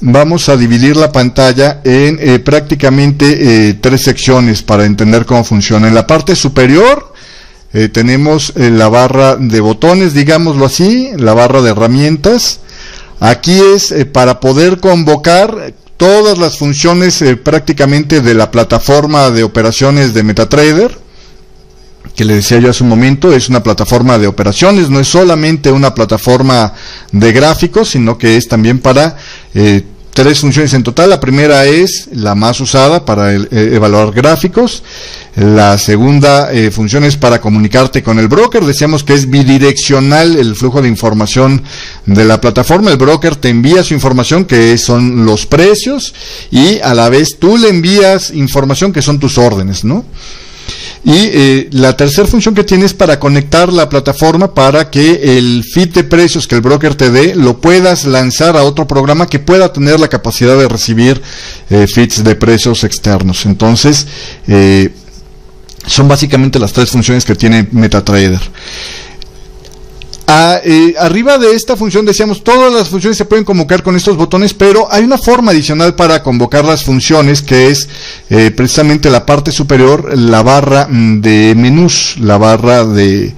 vamos a dividir la pantalla en eh, prácticamente eh, tres secciones para entender cómo funciona. En la parte superior eh, tenemos la barra de botones, digámoslo así, la barra de herramientas. Aquí es para poder convocar todas las funciones prácticamente de la plataforma de operaciones de MetaTrader que le decía yo hace un momento, es una plataforma de operaciones, no es solamente una plataforma de gráficos, sino que es también para eh, tres funciones en total. La primera es la más usada para eh, evaluar gráficos. La segunda eh, función es para comunicarte con el broker. Decíamos que es bidireccional el flujo de información de la plataforma. El broker te envía su información, que son los precios, y a la vez tú le envías información que son tus órdenes, ¿no? Y eh, la tercera función que tienes para conectar la plataforma para que el feed de precios que el broker te dé lo puedas lanzar a otro programa que pueda tener la capacidad de recibir eh, feeds de precios externos. Entonces, eh, son básicamente las tres funciones que tiene MetaTrader. Ah, eh, arriba de esta función decíamos, todas las funciones se pueden convocar con estos botones, pero hay una forma adicional para convocar las funciones, que es eh, precisamente la parte superior, la barra mm, de menús, la barra de,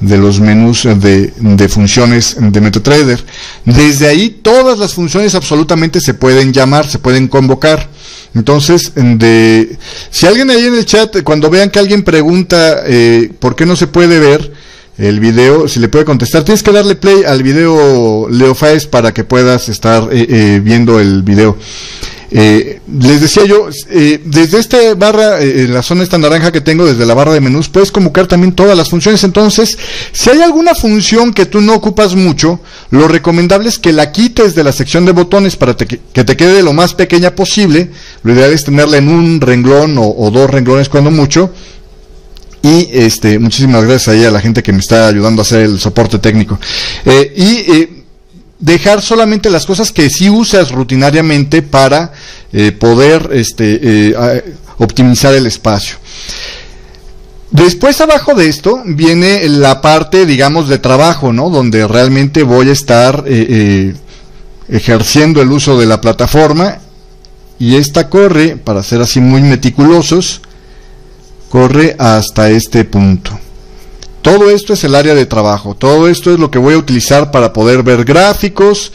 de los menús de, de, funciones de MetaTrader. Desde ahí todas las funciones absolutamente se pueden llamar, se pueden convocar. Entonces, de, si alguien ahí en el chat, cuando vean que alguien pregunta eh, por qué no se puede ver, el video, si le puede contestar, tienes que darle play al video Leo Faes para que puedas estar eh, eh, viendo el video. Eh, les decía yo, desde esta barra, la zona esta naranja que tengo, desde la barra de menús, puedes convocar también todas las funciones. Entonces, si hay alguna función que tú no ocupas mucho, lo recomendable es que la quites de la sección de botones para que te quede lo más pequeña posible. Lo ideal es tenerla en un renglón o dos renglones cuando mucho y este, muchísimas gracias ahí a la gente que me está ayudando a hacer el soporte técnico. Eh, y eh, dejar solamente las cosas que sí usas rutinariamente para eh, poder este, optimizar el espacio. Después abajo de esto viene la parte, digamos, de trabajo, ¿no? Donde realmente voy a estar ejerciendo el uso de la plataforma y esta corre, para ser así muy meticulosos, corre hasta este punto. Todo esto es el área de trabajo, todo esto es lo que voy a utilizar para poder ver gráficos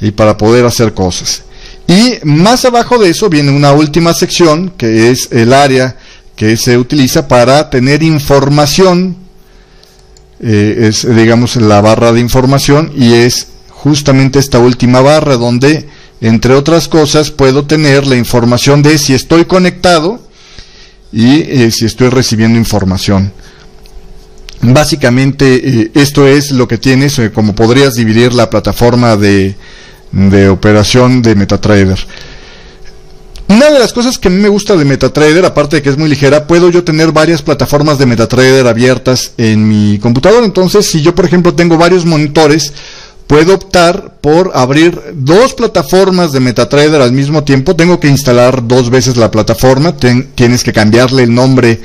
y para poder hacer cosas. Y más abajo de eso viene una última sección que es el área que se utiliza para tener información, eh, es digamos la barra de información y es justamente esta última barra donde entre otras cosas puedo tener la información de si estoy conectado, y eh, si estoy recibiendo información. Básicamente eh, esto es lo que tienes, eh, como podrías dividir la plataforma de, de operación de MetaTrader. Una de las cosas que a mí me gusta de MetaTrader, aparte de que es muy ligera, puedo yo tener varias plataformas de MetaTrader abiertas en mi computador. Entonces, si yo, por ejemplo, tengo varios monitores, puedo optar por abrir dos plataformas de MetaTrader al mismo tiempo. Tengo que instalar dos veces la plataforma, tienes que cambiarle el nombre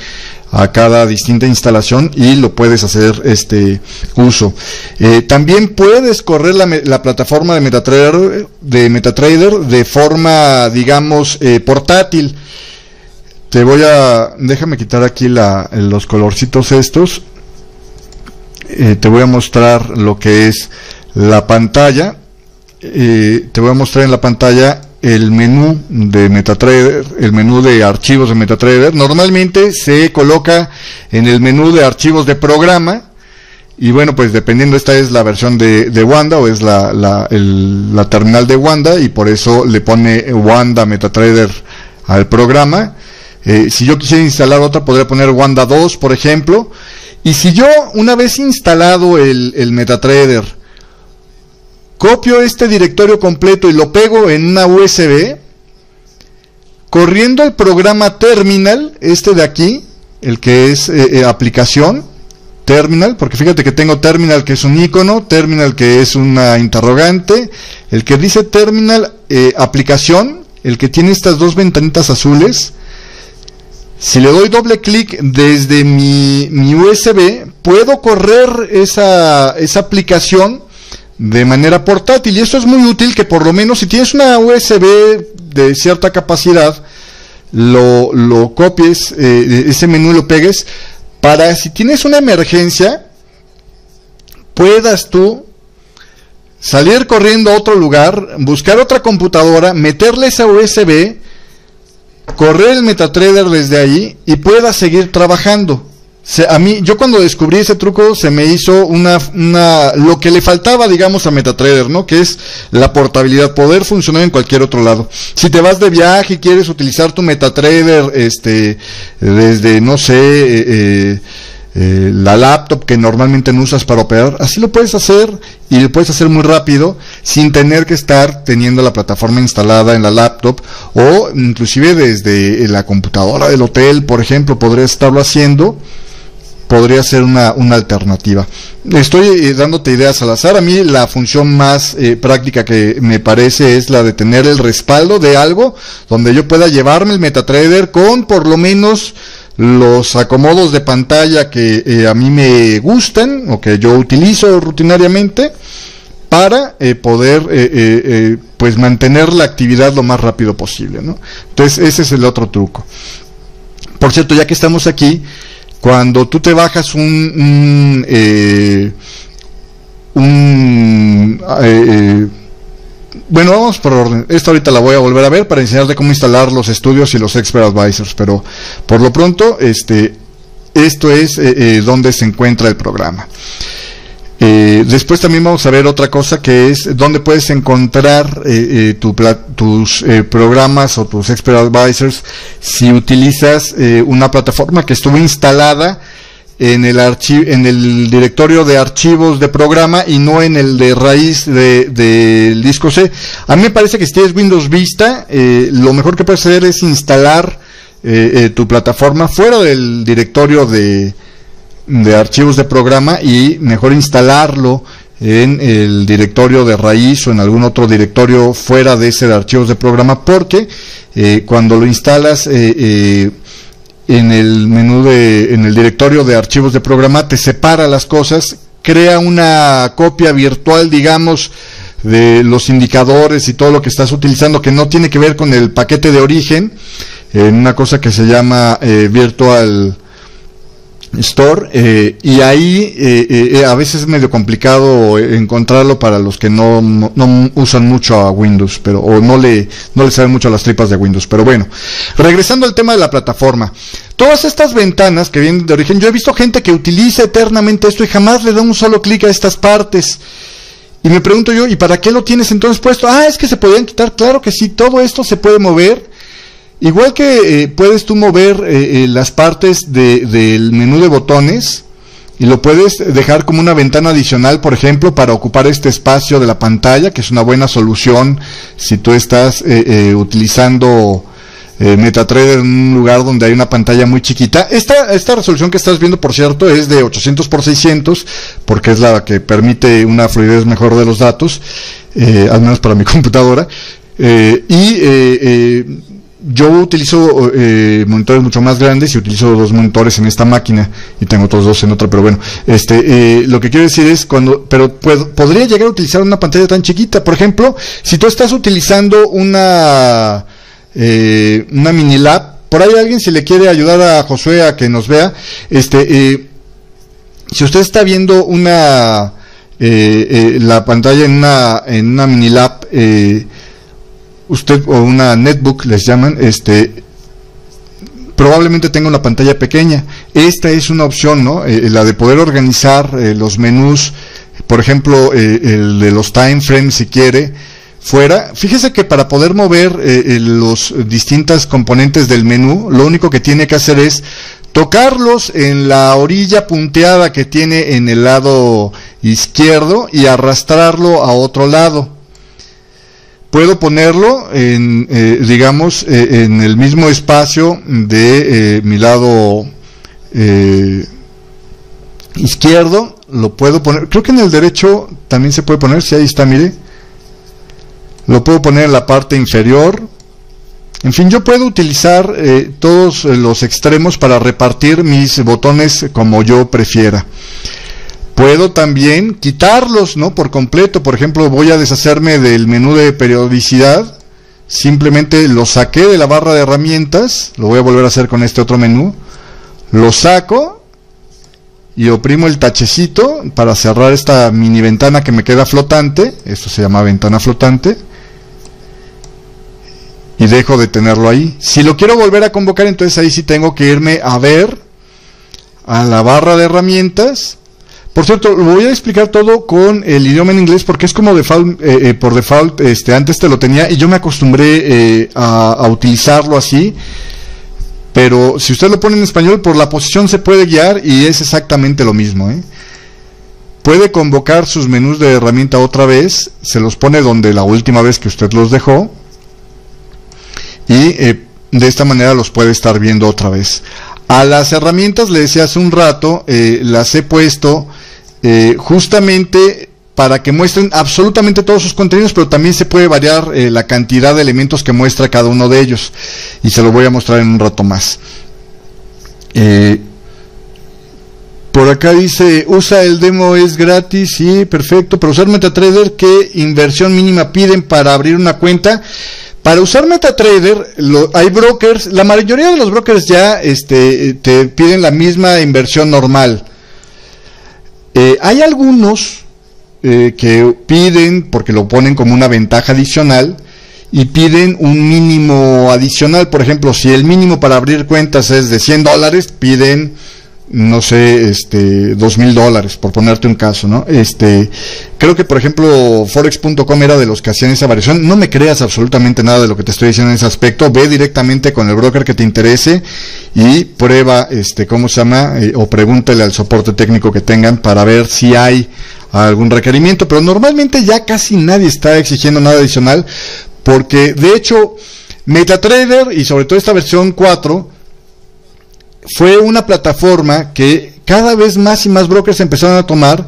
a cada distinta instalación y lo puedes hacer este uso. Eh, también puedes correr la, plataforma de MetaTrader, de MetaTrader de forma, digamos, eh, portátil. Te voy a, déjame quitar aquí los colorcitos estos. Eh, te voy a mostrar lo que es la pantalla. Te voy a mostrar en la pantalla el menú de MetaTrader, el menú de archivos de MetaTrader. Normalmente se coloca en el menú de archivos de programa. Y bueno, pues dependiendo, esta es la versión de, Wanda o es la, la, terminal de Wanda y por eso le pone Wanda MetaTrader al programa. Eh, si yo quisiera instalar otra, podría poner Wanda 2, por ejemplo. Y si yo, una vez instalado el, el MetaTrader, copio este directorio completo y lo pego en una USB, corriendo el programa terminal, este de aquí, el que es eh, eh, aplicación, terminal, porque fíjate que tengo terminal que es un icono, terminal que es una interrogante, el que dice terminal eh, aplicación, el que tiene estas dos ventanitas azules, si le doy doble clic desde mi, mi, USB, puedo correr esa, esa aplicación de manera portátil y esto es muy útil que por lo menos si tienes una USB de cierta capacidad lo, lo copies eh, ese menú lo pegues para si tienes una emergencia puedas tú salir corriendo a otro lugar buscar otra computadora meterle esa USB correr el MetaTrader desde ahí y puedas seguir trabajando a mí, yo cuando descubrí ese truco se me hizo una, una, lo que le faltaba, digamos, a MetaTrader, ¿no? Que es la portabilidad, poder funcionar en cualquier otro lado. Si te vas de viaje y quieres utilizar tu MetaTrader, este, desde, no sé, eh, eh, eh, la laptop que normalmente no usas para operar, así lo puedes hacer y lo puedes hacer muy rápido sin tener que estar teniendo la plataforma instalada en la laptop o inclusive desde la computadora del hotel, por ejemplo, podrías estarlo haciendo podría ser una, una alternativa. Estoy eh, dándote ideas al azar. A mí la función más eh, práctica que me parece es la de tener el respaldo de algo donde yo pueda llevarme el MetaTrader con por lo menos los acomodos de pantalla que eh, a mí me gustan o que yo utilizo rutinariamente para poder pues mantener la actividad lo más rápido posible. ¿no? Entonces ese es el otro truco. Por cierto, ya que estamos aquí, cuando tú te bajas un, eh, un eh, eh, bueno, vamos por orden. Esta ahorita la voy a volver a ver para enseñarte cómo instalar los estudios y los expert advisors, pero por lo pronto, este, esto es donde se encuentra el programa. Eh, después también vamos a ver otra cosa que es dónde puedes encontrar eh, eh, tus programas o tus expert advisors si utilizas una plataforma que estuvo instalada en el en el directorio de archivos de programa y no en el de raíz del de, disco C. A mí me parece que si tienes Windows Vista, lo mejor que puedes hacer es instalar tu plataforma fuera del directorio de, de archivos de programa y mejor instalarlo en el directorio de raíz o en algún otro directorio fuera de ese de archivos de programa porque eh, cuando lo instalas eh, eh, en el menú de en el directorio de archivos de programa te separa las cosas crea una copia virtual digamos de los indicadores y todo lo que estás utilizando que no tiene que ver con el paquete de origen en una cosa que se llama virtual Store eh, y ahí eh, eh, a veces es medio complicado encontrarlo para los que no, no, usan mucho a Windows pero o no le no le saben mucho a las tripas de Windows. Pero bueno regresando al tema de la plataforma. Todas estas ventanas que vienen de origen yo he visto gente que utiliza eternamente esto y jamás le da un solo clic a estas partes. Y me pregunto yo y para qué lo tienes entonces puesto ah es que se podían quitar. Claro que sí todo esto se puede mover Igual que eh, puedes tú mover eh, eh, las partes del menú de botones y lo puedes dejar como una ventana adicional, por ejemplo, para ocupar este espacio de la pantalla, que es una buena solución si tú estás utilizando MetaTrader en un lugar donde hay una pantalla muy chiquita. Esta, esta resolución que estás viendo, por cierto, es de 800 por 600, porque es la que permite una fluidez mejor de los datos, al menos para mi computadora. y yo utilizo eh, monitores mucho más grandes y utilizo dos monitores en esta máquina y tengo otros dos en otra, pero bueno, este, eh, lo que quiero decir es cuando, pero podría llegar a utilizar una pantalla tan chiquita, por ejemplo, si tú estás utilizando una, eh, una mini lab, por ahí alguien si le quiere ayudar a Josué a que nos vea, este, si usted está viendo una, la pantalla en una, en una mini lab, usted o una netbook les llaman, este probablemente tenga una pantalla pequeña. Esta es una opción, ¿no? Eh, la de poder organizar eh, los menús, por ejemplo, eh, el de los time frames si quiere, fuera. Fíjese que para poder mover los distintas componentes del menú, lo único que tiene que hacer es tocarlos en la orilla punteada que tiene en el lado izquierdo y arrastrarlo a otro lado puedo ponerlo en, eh, digamos, eh, en el mismo espacio de eh, mi lado izquierdo, lo puedo poner, creo que en el derecho también se puede poner, si ahí está, mire, lo puedo poner en la parte inferior, en fin, yo puedo utilizar todos los extremos para repartir mis botones como yo prefiera. Puedo también quitarlos, ¿no? Por completo. Por ejemplo, voy a deshacerme del menú de periodicidad. Simplemente lo saqué de la barra de herramientas. Lo voy a volver a hacer con este otro menú. Lo saco y oprimo el tachecito para cerrar esta mini ventana que me queda flotante. Esto se llama ventana flotante. Y dejo de tenerlo ahí. Si lo quiero volver a convocar, entonces ahí sí tengo que irme a ver a la barra de herramientas por cierto, lo voy a explicar todo con el idioma en inglés porque es como default, eh, eh, por default, este, antes te lo tenía y yo me acostumbré eh, a, utilizarlo así. Pero si usted lo pone en español, por la posición se puede guiar y es exactamente lo mismo. Puede convocar sus menús de herramienta otra vez, se los pone donde la última vez que usted los dejó y de esta manera los puede estar viendo otra vez. A las herramientas, le decía hace un rato, las he puesto eh, justamente para que muestren absolutamente todos sus contenidos, pero también se puede variar eh, la cantidad de elementos que muestra cada uno de ellos. Y se lo voy a mostrar en un rato más. Eh, por acá dice, usa el demo, es gratis, sí, perfecto, pero usar MetaTrader, ¿qué inversión mínima piden para abrir una cuenta? Para usar MetaTrader, hay brokers, la mayoría de los brokers ya este, te piden la misma inversión normal. Eh, hay algunos eh, que piden, porque lo ponen como una ventaja adicional, y piden un mínimo adicional. Por ejemplo, si el mínimo para abrir cuentas es de 100 dólares, piden no sé, este, dos mil dólares, por ponerte un caso, ¿no? Este, creo que, por ejemplo, Forex.com era de los que hacían esa variación. No me creas absolutamente nada de lo que te estoy diciendo en ese aspecto. Ve directamente con el broker que te interese y prueba, este, ¿cómo se llama? Eh, o pregúntele al soporte técnico que tengan para ver si hay algún requerimiento. Pero normalmente ya casi nadie está exigiendo nada adicional porque, de hecho, MetaTrader y sobre todo esta versión 4, fue una plataforma que cada vez más y más brokers empezaron a tomar.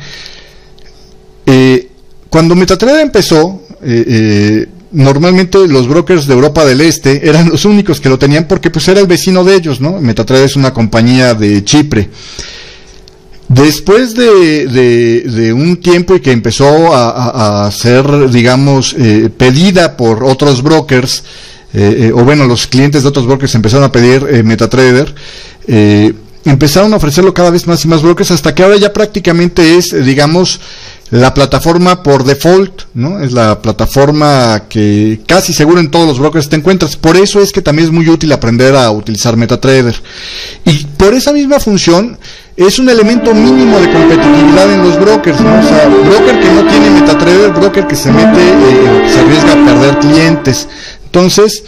Eh, cuando MetaTrader empezó, eh, eh, normalmente los brokers de Europa del Este eran los únicos que lo tenían porque pues era el vecino de ellos, ¿no? MetaTrader es una compañía de Chipre. Después de, un tiempo y que empezó a, ser, digamos, pedida por otros brokers, o bueno, los clientes de otros brokers empezaron a pedir MetaTrader, eh, empezaron a ofrecerlo cada vez más y más brokers hasta que ahora ya prácticamente es, eh, digamos, la plataforma por default, ¿no? Es la plataforma que casi seguro en todos los brokers te encuentras. Por eso es que también es muy útil aprender a utilizar MetaTrader. Y por esa misma función es un elemento mínimo de competitividad en los brokers, ¿no? O sea, broker que no tiene MetaTrader, broker que se mete, eh, se arriesga a perder clientes. Entonces,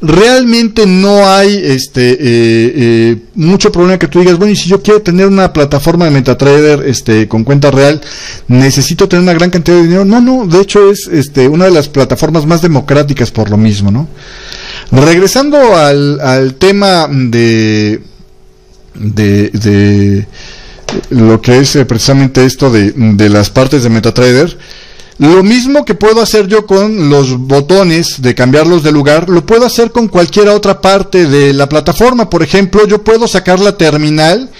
realmente no hay este eh, eh, mucho problema que tú digas, bueno, y si yo quiero tener una plataforma de MetaTrader este, con cuenta real, necesito tener una gran cantidad de dinero. No, no, de hecho es este, una de las plataformas más democráticas por lo mismo, ¿no? Regresando al, al tema de, de, de lo que es eh, precisamente esto de, de las partes de MetaTrader, lo mismo que puedo hacer yo con los botones de cambiarlos de lugar, lo puedo hacer con cualquier otra parte de la plataforma. Por ejemplo, yo puedo sacar la terminal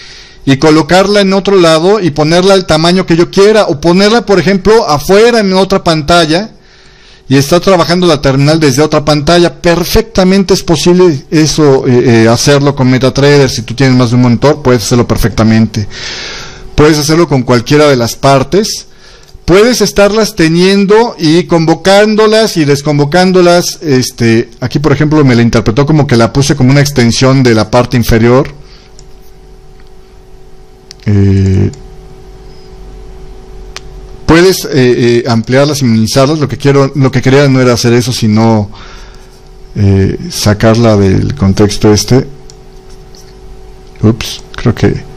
y colocarla en otro lado y ponerla al tamaño que yo quiera o ponerla, por ejemplo, afuera en otra pantalla y estar trabajando la terminal desde otra pantalla. Perfectamente es posible eso, eh, eh, hacerlo con MetaTrader. Si tú tienes más de un monitor, puedes hacerlo perfectamente. Puedes hacerlo con cualquiera de las partes puedes estarlas teniendo y convocándolas y desconvocándolas. Este, aquí por ejemplo me la interpretó como que la puse como una extensión de la parte inferior. Eh, puedes eh, eh, ampliarlas y minimizarlas. Lo que quiero, lo que quería no era hacer eso, sino sacarla del contexto este. Ups, creo que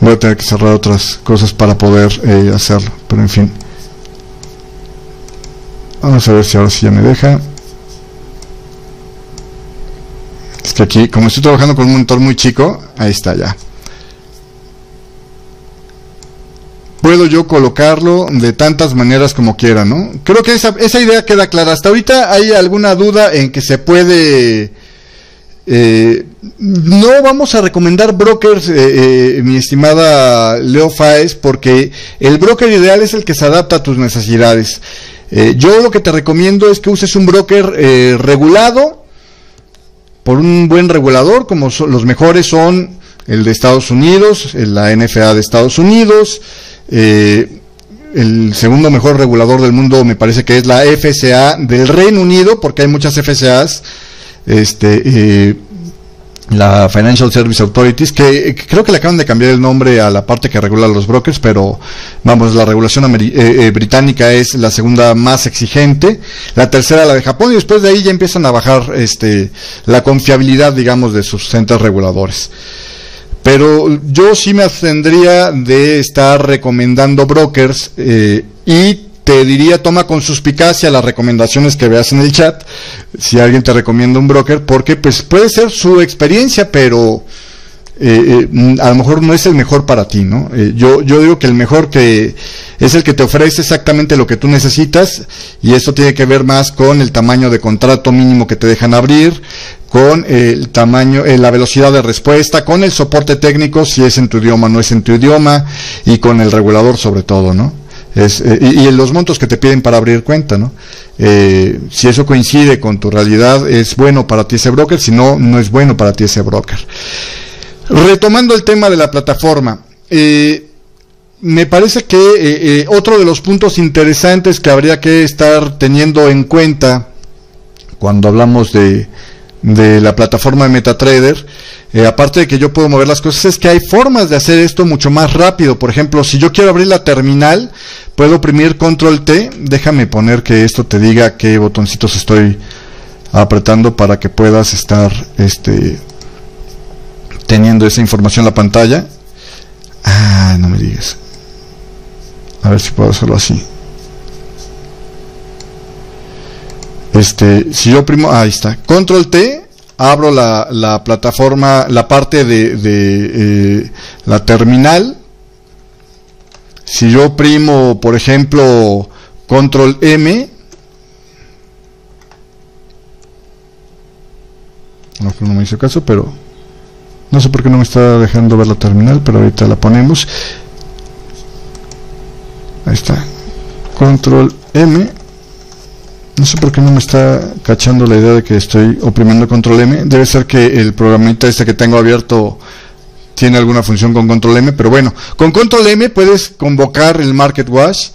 voy a tener que cerrar otras cosas para poder eh, hacerlo pero en fin vamos a ver si ahora sí ya me deja es que aquí como estoy trabajando con un monitor muy chico ahí está ya puedo yo colocarlo de tantas maneras como quiera, ¿no? Creo que esa, esa idea queda clara. Hasta ahorita hay alguna duda en que se puede Eh, no vamos a recomendar brokers, eh, eh, mi estimada Leo Faes, porque el broker ideal es el que se adapta a tus necesidades. yo lo que te recomiendo es que uses un broker regulado por un buen regulador, como los mejores son el de Estados Unidos, la NFA de Estados Unidos, el segundo mejor regulador del mundo me parece que es la FCA del Reino Unido, porque hay muchas FCAs, este, la Financial Service Authorities, que, creo que le acaban de cambiar el nombre a la parte que regula los brokers, pero vamos, la regulación eh, eh, británica es la segunda más exigente, la tercera la de Japón, y después de ahí ya empiezan a bajar este, la confiabilidad, digamos, de sus centros reguladores. Pero yo sí me abstendría de estar recomendando brokers eh, y te diría toma con suspicacia las recomendaciones que veas en el chat si alguien te recomienda un broker porque pues puede ser su experiencia pero eh, eh, a lo mejor no es el mejor para ti no yo yo digo que el mejor que es el que te ofrece exactamente lo que tú necesitas y esto tiene que ver más con el tamaño de contrato mínimo que te dejan abrir con el tamaño, eh, la velocidad de respuesta, con el soporte técnico, si es en tu idioma o no es en tu idioma, y con el regulador sobre todo, ¿no? Eh, y, en los montos que te piden para abrir cuenta, ¿no? Eh, si eso coincide con tu realidad, es bueno para ti ese broker, si no, no es bueno para ti ese broker. Retomando el tema de la plataforma, me parece que otro de los puntos interesantes que habría que estar teniendo en cuenta cuando hablamos de, de la plataforma de MetaTrader, eh, aparte de que yo puedo mover las cosas, es que hay formas de hacer esto mucho más rápido. Por ejemplo, si yo quiero abrir la terminal, puedo oprimir control T. Déjame poner que esto te diga qué botoncitos estoy apretando para que puedas estar este, teniendo esa información en la pantalla. Ah, no me digas. A ver si puedo hacerlo así. Este, si yo primo, ahí está, control T, abro la, la plataforma, la parte de, de eh, la terminal. Si yo primo, por ejemplo, control M, no, no me hizo caso, pero no sé por qué no me está dejando ver la terminal, pero ahorita la ponemos. Ahí está. Control M no sé por qué no me está cachando la idea de que estoy oprimiendo control M. Debe ser que el programita este que tengo abierto tiene alguna función con control M, pero bueno, con control M puedes convocar el market watch,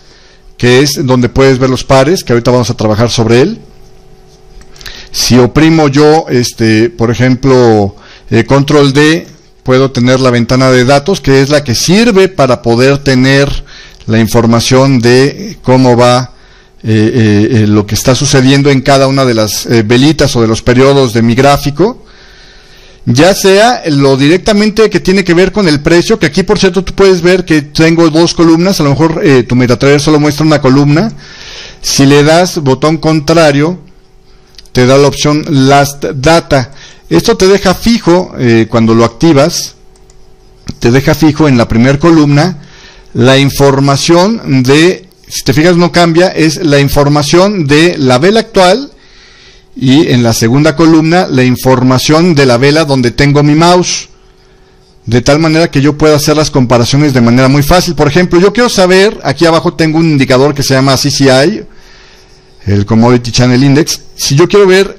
que es donde puedes ver los pares, que ahorita vamos a trabajar sobre él. Si oprimo yo, este, por ejemplo, eh, control D, puedo tener la ventana de datos, que es la que sirve para poder tener la información de cómo va eh, eh, eh, lo que está sucediendo en cada una de las velitas o de los periodos de mi gráfico, ya sea lo directamente que tiene que ver con el precio, que aquí por cierto tú puedes ver que tengo dos columnas, a lo mejor tu MetaTrader solo muestra una columna, si le das botón contrario, te da la opción Last Data. Esto te deja fijo, cuando lo activas, te deja fijo en la primera columna la información de si te fijas no cambia, es la información de la vela actual y en la segunda columna la información de la vela donde tengo mi mouse. De tal manera que yo pueda hacer las comparaciones de manera muy fácil. Por ejemplo, yo quiero saber, aquí abajo tengo un indicador que se llama CCI, el Commodity Channel Index. Si yo quiero ver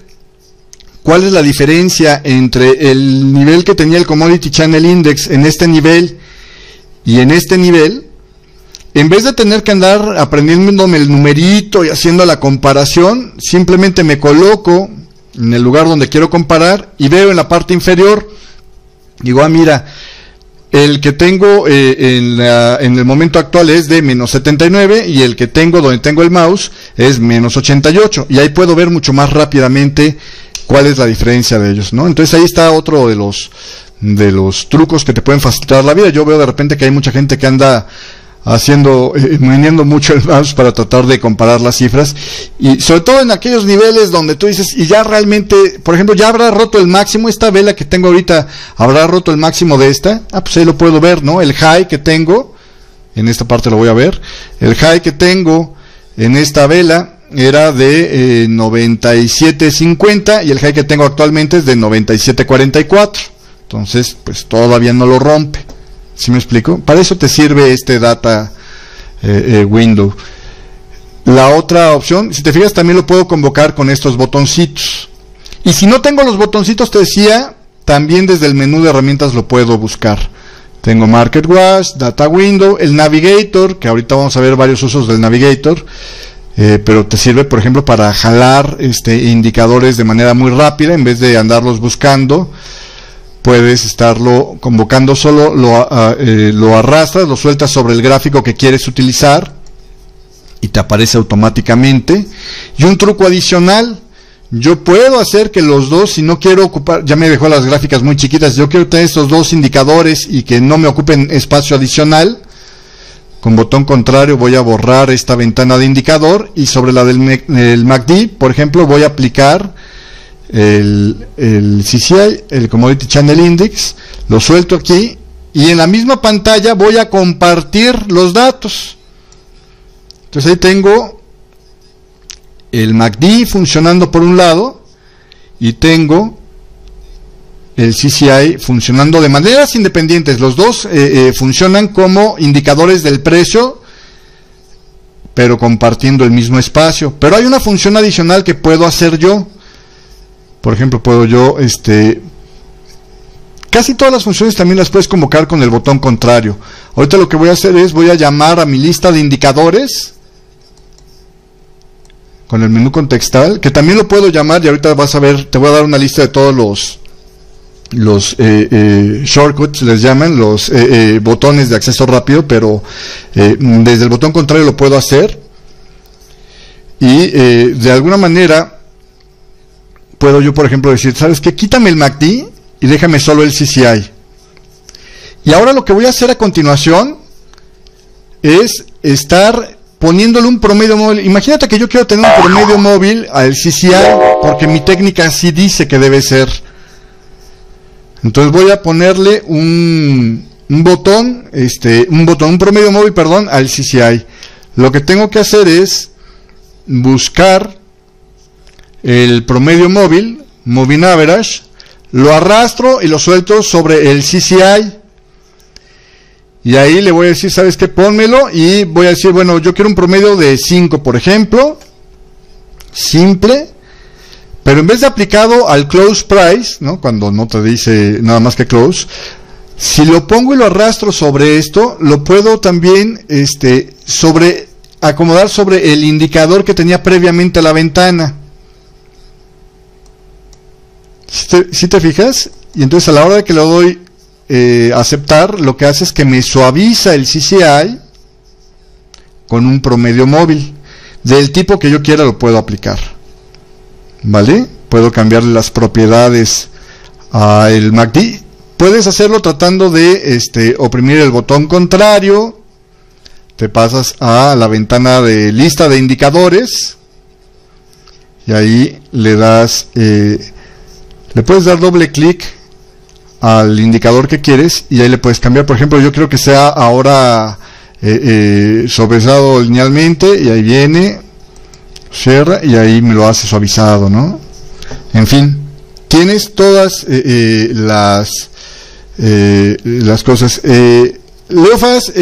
cuál es la diferencia entre el nivel que tenía el Commodity Channel Index en este nivel y en este nivel, en vez de tener que andar aprendiéndome el numerito y haciendo la comparación, simplemente me coloco en el lugar donde quiero comparar y veo en la parte inferior, digo, ah, mira, el que tengo eh, en, el momento actual es de menos 79 y el que tengo donde tengo el mouse es menos 88 y ahí puedo ver mucho más rápidamente cuál es la diferencia de ellos, ¿no? Entonces ahí está otro de los de los trucos que te pueden facilitar la vida. Yo veo de repente que hay mucha gente que anda haciendo, eh, mucho el mouse para tratar de comparar las cifras y sobre todo en aquellos niveles donde tú dices y ya realmente, por ejemplo, ya habrá roto el máximo, esta vela que tengo ahorita habrá roto el máximo de esta, ah pues ahí lo puedo ver, ¿no? El high que tengo, en esta parte lo voy a ver, el high que tengo en esta vela era de 97.50 y el high que tengo actualmente es de 97.44. Entonces, pues todavía no lo rompe. ¿Sí me explico? Para eso te sirve este data window. La otra opción, si te fijas, también lo puedo convocar con estos botoncitos. Y si no tengo los botoncitos, te decía, también desde el menú de herramientas lo puedo buscar. Tengo Market Watch, Data Window, el Navigator, que ahorita vamos a ver varios usos del Navigator, eh, pero te sirve, por ejemplo, para jalar este, indicadores de manera muy rápida en vez de andarlos buscando. Puedes estarlo convocando solo, lo, ah, eh, lo arrastras, lo sueltas sobre el gráfico que quieres utilizar y te aparece automáticamente. Y un truco adicional, yo puedo hacer que los dos, si no quiero ocupar, ya me dejó las gráficas muy chiquitas, yo quiero tener estos dos indicadores y que no me ocupen espacio adicional. Con botón contrario voy a borrar esta ventana de indicador y sobre la del MACD, por ejemplo, voy a aplicar el, CCI, el Commodity Channel Index, lo suelto aquí y en la misma pantalla voy a compartir los datos. Entonces ahí tengo el MACD funcionando por un lado y tengo el CCI funcionando de maneras independientes. Los dos eh, eh, funcionan como indicadores del precio, pero compartiendo el mismo espacio. Pero hay una función adicional que puedo hacer yo. Por ejemplo, puedo yo, este, casi todas las funciones también las puedes convocar con el botón contrario. Ahorita lo que voy a hacer es, voy a llamar a mi lista de indicadores con el menú contextual, que también lo puedo llamar y ahorita vas a ver, te voy a dar una lista de todos los los eh, eh, shortcuts les llaman los eh, botones de acceso rápido pero desde el botón contrario lo puedo hacer y de alguna manera puedo yo por ejemplo decir sabes qué quítame el MACD y déjame solo el CCI y ahora lo que voy a hacer a continuación es estar poniéndole un promedio móvil. Imagínate que yo quiero tener un promedio móvil al CCI porque mi técnica sí dice que debe ser. Entonces voy a ponerle un, un botón, este, un botón, un promedio móvil, perdón, al CCI. Lo que tengo que hacer es buscar el promedio móvil, moving average, lo arrastro y lo suelto sobre el CCI. Y ahí le voy a decir, ¿sabes qué? Pónmelo y voy a decir, bueno, yo quiero un promedio de 5, por ejemplo. Simple. Pero en vez de aplicado al close price. Cuando no te dice nada más que close, si lo pongo y lo arrastro sobre esto, lo puedo también este, sobre, acomodar sobre el indicador que tenía previamente la ventana. Si te, fijas? Y entonces a la hora de que lo doy eh, aceptar lo que hace es que me suaviza el CCI con un promedio móvil. Del tipo que yo quiera lo puedo aplicar. ¿Vale? Puedo cambiarle las propiedades al MACD. Puedes hacerlo tratando de este, oprimir el botón contrario. Te pasas a la ventana de lista de indicadores. Y ahí le das, eh, le puedes dar doble clic al indicador que quieres y ahí le puedes cambiar. Por ejemplo, yo creo que sea ahora eh, eh linealmente y ahí viene, cierra y ahí me lo hace suavizado, ¿no? En fin, tienes todas eh, eh, las las cosas. Leofas,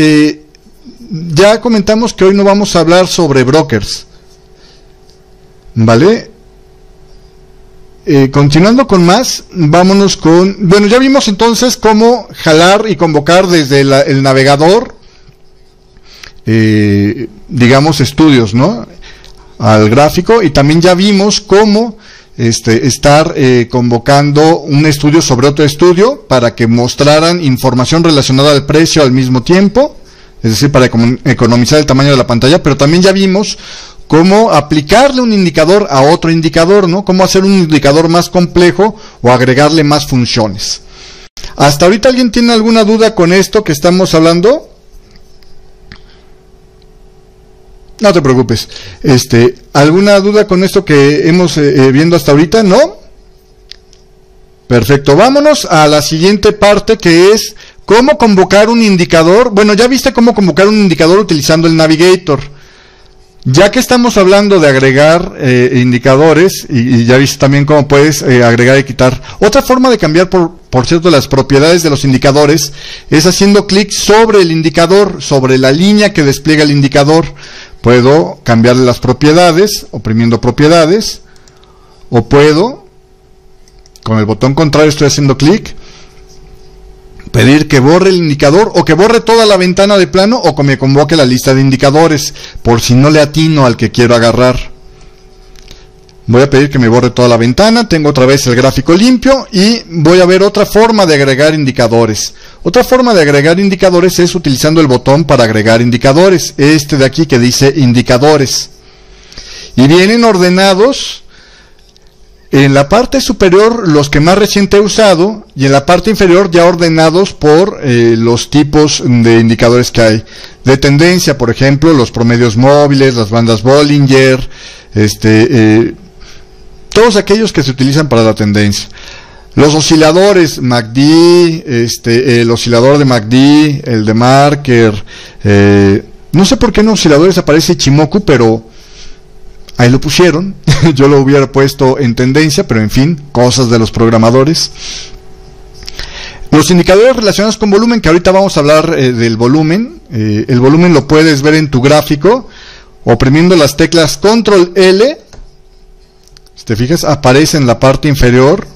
ya comentamos que hoy no vamos a hablar sobre brokers, ¿vale? Eh, continuando con más, vámonos con... Bueno, ya vimos entonces cómo jalar y convocar desde el navegador, eh, digamos, estudios, ¿no? Al gráfico y también ya vimos cómo este, estar eh, convocando un estudio sobre otro estudio para que mostraran información relacionada al precio al mismo tiempo, es decir, para economizar el tamaño de la pantalla, pero también ya vimos cómo aplicarle un indicador a otro indicador, ¿no? Cómo hacer un indicador más complejo o agregarle más funciones. ¿Hasta ahorita alguien tiene alguna duda con esto que estamos hablando? No te preocupes. Este, ¿alguna duda con esto que hemos eh, eh, viendo hasta ahorita? ¿No? Perfecto. Vámonos a la siguiente parte que es cómo convocar un indicador. Bueno, ya viste cómo convocar un indicador utilizando el Navigator. Ya que estamos hablando de agregar eh, indicadores, y, ya viste también cómo puedes eh, agregar y quitar, otra forma de cambiar, por, por cierto, las propiedades de los indicadores es haciendo clic sobre el indicador, sobre la línea que despliega el indicador. Puedo cambiarle las propiedades, oprimiendo propiedades, o puedo, con el botón contrario estoy haciendo clic, pedir que borre el indicador o que borre toda la ventana de plano o que me convoque la lista de indicadores por si no le atino al que quiero agarrar. Voy a pedir que me borre toda la ventana, tengo otra vez el gráfico limpio y voy a ver otra forma de agregar indicadores. Otra forma de agregar indicadores es utilizando el botón para agregar indicadores, este de aquí que dice indicadores. Y vienen ordenados en la parte superior los que más reciente he usado y en la parte inferior ya ordenados por eh, los tipos de indicadores que hay. De tendencia, por ejemplo, los promedios móviles, las bandas Bollinger, este, eh, todos aquellos que se utilizan para la tendencia. Los osciladores MACD, este, el oscilador de MACD, el de Marker, eh, no sé por qué en osciladores aparece Chimoku, pero Ahí lo pusieron, yo lo hubiera puesto en tendencia, pero en fin, cosas de los programadores. Los indicadores relacionados con volumen, que ahorita vamos a hablar eh, del volumen. Eh, el volumen lo puedes ver en tu gráfico, oprimiendo las teclas Control L. Si te fijas, aparece en la parte inferior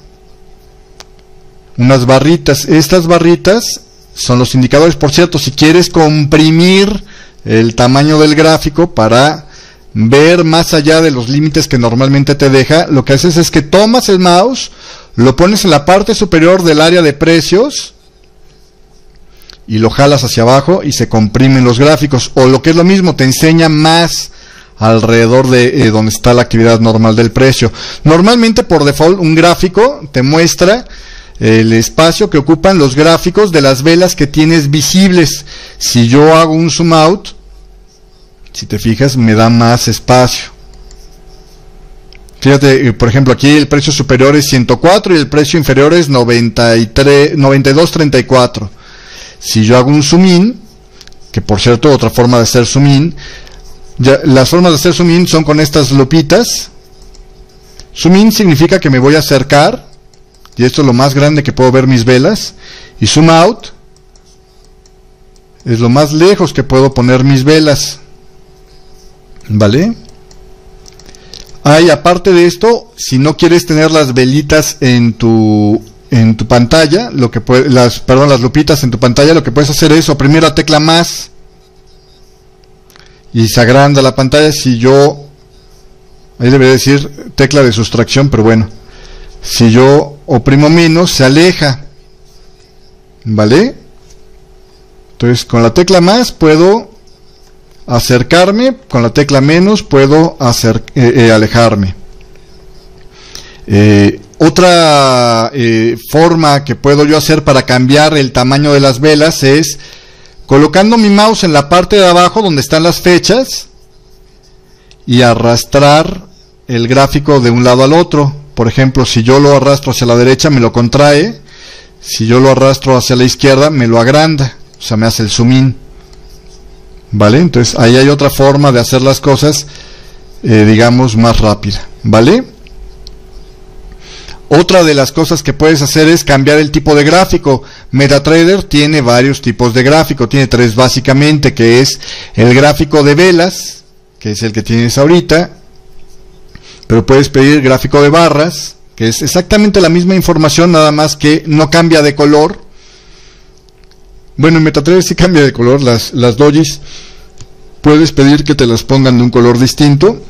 unas barritas. Estas barritas son los indicadores. Por cierto, si quieres comprimir el tamaño del gráfico para ver más allá de los límites que normalmente te deja, lo que haces es que tomas el mouse, lo pones en la parte superior del área de precios y lo jalas hacia abajo y se comprimen los gráficos. O lo que es lo mismo, te enseña más alrededor de eh, donde está la actividad normal del precio. Normalmente por default un gráfico te muestra el espacio que ocupan los gráficos de las velas que tienes visibles. Si yo hago un zoom out, si te fijas, me da más espacio. Fíjate, eh, por ejemplo, aquí el precio superior es 104 y el precio inferior es 93, 92.34. Si yo hago un zoom in, que por cierto, otra forma de hacer zoom in, las formas de hacer zoom in son con estas lupitas. Zoom in significa que me voy a acercar, y esto es lo más grande que puedo ver mis velas, y zoom out es lo más lejos que puedo poner mis velas. ¿Vale? Hay, aparte de esto, si no quieres tener las velitas en tu, en tu pantalla, lo que las, perdón, las lupitas en tu pantalla, lo que puedes hacer es oprimir la tecla más y se agranda la pantalla. Si yo, ahí debería decir tecla de sustracción, pero bueno, si yo oprimo menos, se aleja, ¿vale? Entonces, con la tecla más puedo acercarme, con la tecla menos puedo hacer, eh, eh, alejarme. Eh, otra forma que puedo yo hacer para cambiar el tamaño de las velas es colocando mi mouse en la parte de abajo donde están las fechas y arrastrar el gráfico de un lado al otro. Por ejemplo, si yo lo arrastro hacia la derecha me lo contrae, si yo lo arrastro hacia la izquierda me lo agranda, o sea, me hace el zoom in. ¿Vale? Entonces ahí hay otra forma de hacer las cosas, eh, digamos, más rápida. ¿Vale? Otra de las cosas que puedes hacer es cambiar el tipo de gráfico. MetaTrader tiene varios tipos de gráfico, tiene tres básicamente, que es el gráfico de velas, que es el que tienes ahorita, pero puedes pedir gráfico de barras, que es exactamente la misma información, nada más que no cambia de color, bueno, en MetaTrader sí cambia de color las, las. Puedes pedir que te las pongan de un color distinto.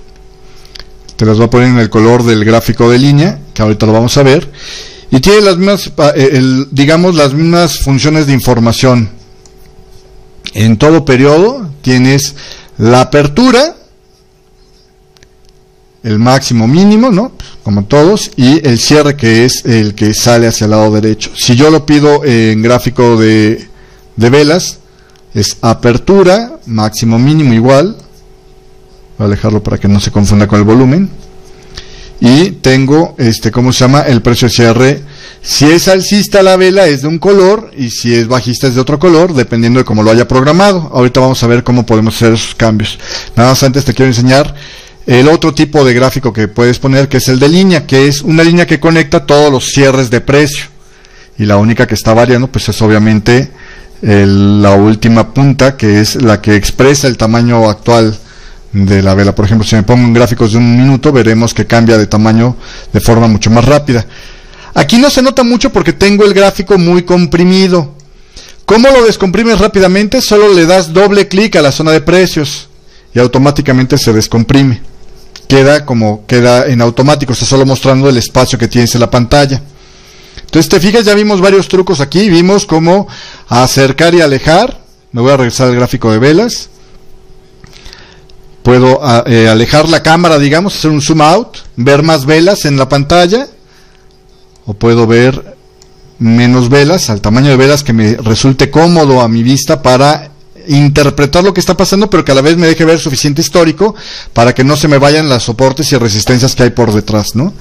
Te las va a poner en el color del gráfico de línea, que ahorita lo vamos a ver. Y tiene las mismas, eh, digamos, las mismas funciones de información. En todo periodo tienes la apertura, el máximo mínimo, ¿no? Como todos, y el cierre que es el que sale hacia el lado derecho. Si yo lo pido en gráfico de de velas es apertura, máximo mínimo igual. Voy a dejarlo para que no se confunda con el volumen. Y tengo, este, ¿cómo se llama? El precio cierre Si es alcista la vela es de un color y si es bajista es de otro color, dependiendo de cómo lo haya programado. Ahorita vamos a ver cómo podemos hacer esos cambios. Nada más antes te quiero enseñar el otro tipo de gráfico que puedes poner, que es el de línea, que es una línea que conecta todos los cierres de precio. Y la única que está variando, pues es obviamente la última punta, que es la que expresa el tamaño actual de la vela. Por ejemplo, si me pongo en gráficos de un minuto, veremos que cambia de tamaño de forma mucho más rápida. Aquí no se nota mucho porque tengo el gráfico muy comprimido. ¿Cómo lo descomprimes rápidamente? Solo le das doble clic a la zona de precios y automáticamente se descomprime. Queda como queda en automático, está solo mostrando el espacio que tienes en la pantalla. Entonces, te fijas, ya vimos varios trucos aquí, vimos cómo acercar y alejar. Me voy a regresar al gráfico de velas. Puedo ah, eh, alejar la cámara, digamos, hacer un zoom out, ver más velas en la pantalla o puedo ver menos velas, al tamaño de velas que me resulte cómodo a mi vista para interpretar lo que está pasando, pero que a la vez me deje ver suficiente histórico para que no se me vayan las soportes y resistencias que hay por detrás, ¿no?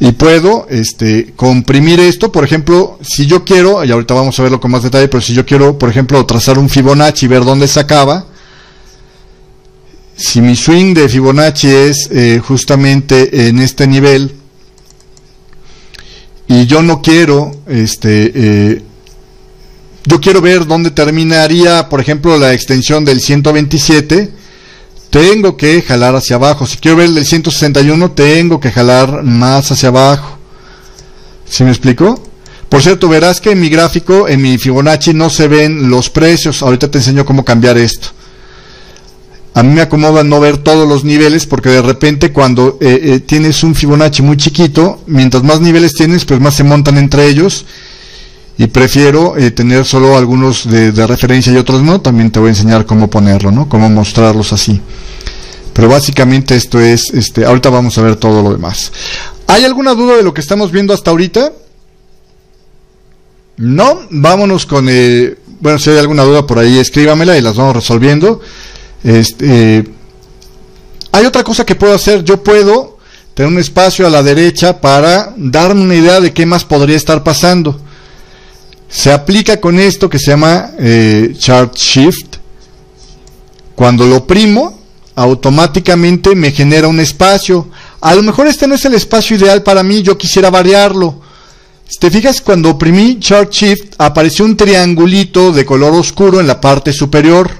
Y puedo este, comprimir esto, por ejemplo, si yo quiero, y ahorita vamos a verlo con más detalle, pero si yo quiero, por ejemplo, trazar un Fibonacci y ver dónde se acaba, si mi swing de Fibonacci es eh, justamente en este nivel, y yo no quiero, este, eh, yo quiero ver dónde terminaría, por ejemplo, la extensión del 127, tengo que jalar hacia abajo. Si quiero ver el del 161, tengo que jalar más hacia abajo. ¿Sí me explico? Por cierto, verás que en mi gráfico, en mi Fibonacci, no se ven los precios. Ahorita te enseño cómo cambiar esto a mí me acomoda no ver todos los niveles porque de repente cuando eh, eh, tienes un Fibonacci muy chiquito, mientras más niveles tienes, pues más se montan entre ellos y prefiero eh, tener solo algunos de, referencia y otros no. También te voy a enseñar cómo ponerlo, ¿no? Cómo mostrarlos así. Pero básicamente esto es, este, ahorita vamos a ver todo lo demás. ¿Hay alguna duda de lo que estamos viendo hasta ahorita? No, vámonos con, bueno, si hay alguna duda por ahí, escríbamela y las vamos resolviendo. Este, hay otra cosa que puedo hacer, yo puedo tener un espacio a la derecha para darme una idea de qué más podría estar pasando. Se aplica con esto que se llama eh, Chart Shift. Cuando lo oprimo, automáticamente me genera un espacio. A lo mejor este no es el espacio ideal para mí, yo quisiera variarlo. Si te fijas, cuando oprimí Chart Shift, apareció un triangulito de color oscuro en la parte superior.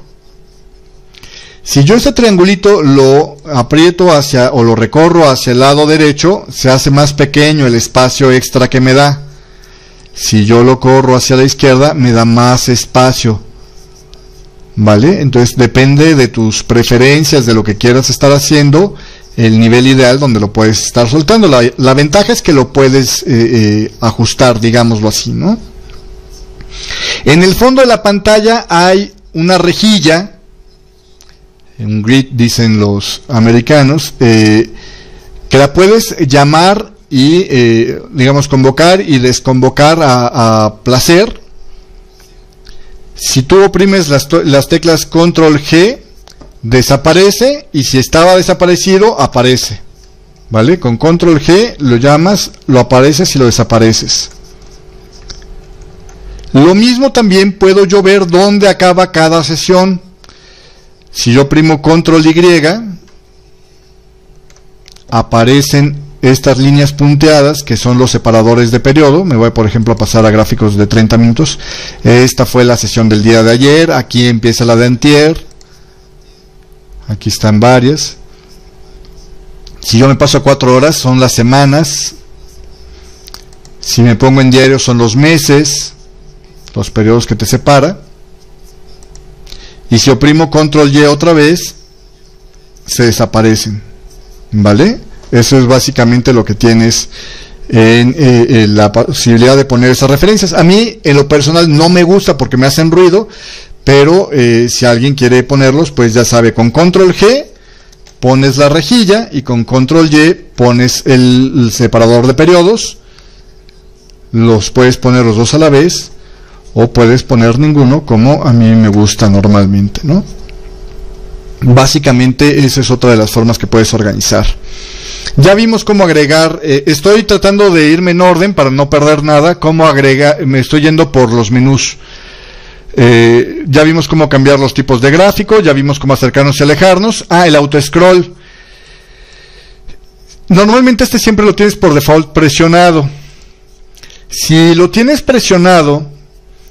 Si yo este triangulito lo aprieto hacia o lo recorro hacia el lado derecho, se hace más pequeño el espacio extra que me da. Si yo lo corro hacia la izquierda, me da más espacio. ¿Vale? Entonces depende de tus preferencias, de lo que quieras estar haciendo, el nivel ideal donde lo puedes estar soltando. La, ventaja es que lo puedes eh, eh, ajustar, digámoslo así, ¿no? En el fondo de la pantalla hay una rejilla un grid, dicen los americanos, eh, que la puedes llamar y, eh, digamos, convocar y desconvocar a, placer. Si tú oprimes las, las teclas control G, desaparece y si estaba desaparecido, aparece. ¿Vale? Con control G lo llamas, lo apareces y lo desapareces. Lo mismo también puedo yo ver dónde acaba cada sesión. Si yo primo control Y, aparecen estas líneas punteadas que son los separadores de periodo. Me voy, por ejemplo, a pasar a gráficos de 30 minutos. Esta fue la sesión del día de ayer. Aquí empieza la de antier. Aquí están varias. Si yo me paso a 4 horas, son las semanas. Si me pongo en diario, son los meses, los periodos que te separa. Y si oprimo control Y otra vez, se desaparecen. ¿Vale? Eso es básicamente lo que tienes en, eh, la posibilidad de poner esas referencias. A mí, en lo personal, no me gusta porque me hacen ruido, pero eh, si alguien quiere ponerlos, pues ya sabe, con control G pones la rejilla y con control Y pones el separador de periodos. Los puedes poner los dos a la vez o puedes poner ninguno como a mí me gusta normalmente, ¿no? Básicamente esa es otra de las formas que puedes organizar. Ya vimos cómo agregar, eh, estoy tratando de irme en orden para no perder nada, cómo agregar, me estoy yendo por los menús. Eh, ya vimos cómo cambiar los tipos de gráfico, ya vimos cómo acercarnos y alejarnos. Ah, el auto scroll. Normalmente este siempre lo tienes por default presionado. Si lo tienes presionado,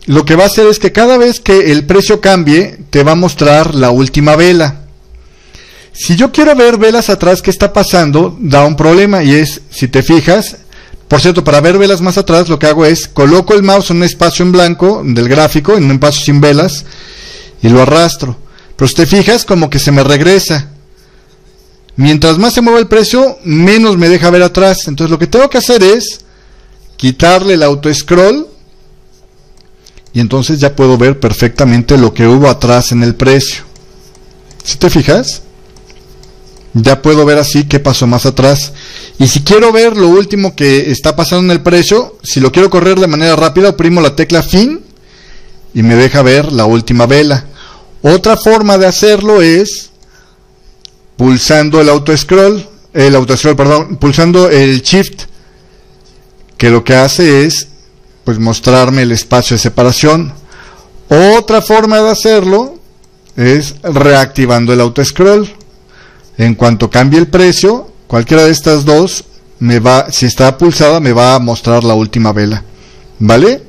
lo que va a hacer es que cada vez que el precio cambie, te va a mostrar la última vela. Si yo quiero ver velas atrás, ¿qué está pasando? Da un problema y es, si te fijas, por cierto, para ver velas más atrás, lo que hago es coloco el mouse en un espacio en blanco del gráfico, en un espacio sin velas, y lo arrastro. Pero si te fijas, como que se me regresa. Mientras más se mueva el precio, menos me deja ver atrás. Entonces lo que tengo que hacer es quitarle el auto scroll y entonces ya puedo ver perfectamente lo que hubo atrás en el precio. Si te fijas, ya puedo ver así qué pasó más atrás. Y si quiero ver lo último que está pasando en el precio, si lo quiero correr de manera rápida, oprimo la tecla fin y me deja ver la última vela. Otra forma de hacerlo es pulsando el auto scroll, el auto scroll, perdón, pulsando el shift, que lo que hace es pues mostrarme el espacio de separación. Otra forma de hacerlo es reactivando el auto scroll. En cuanto cambie el precio, cualquiera de estas dos me va, si está pulsada, me va a mostrar la última vela. ¿Vale?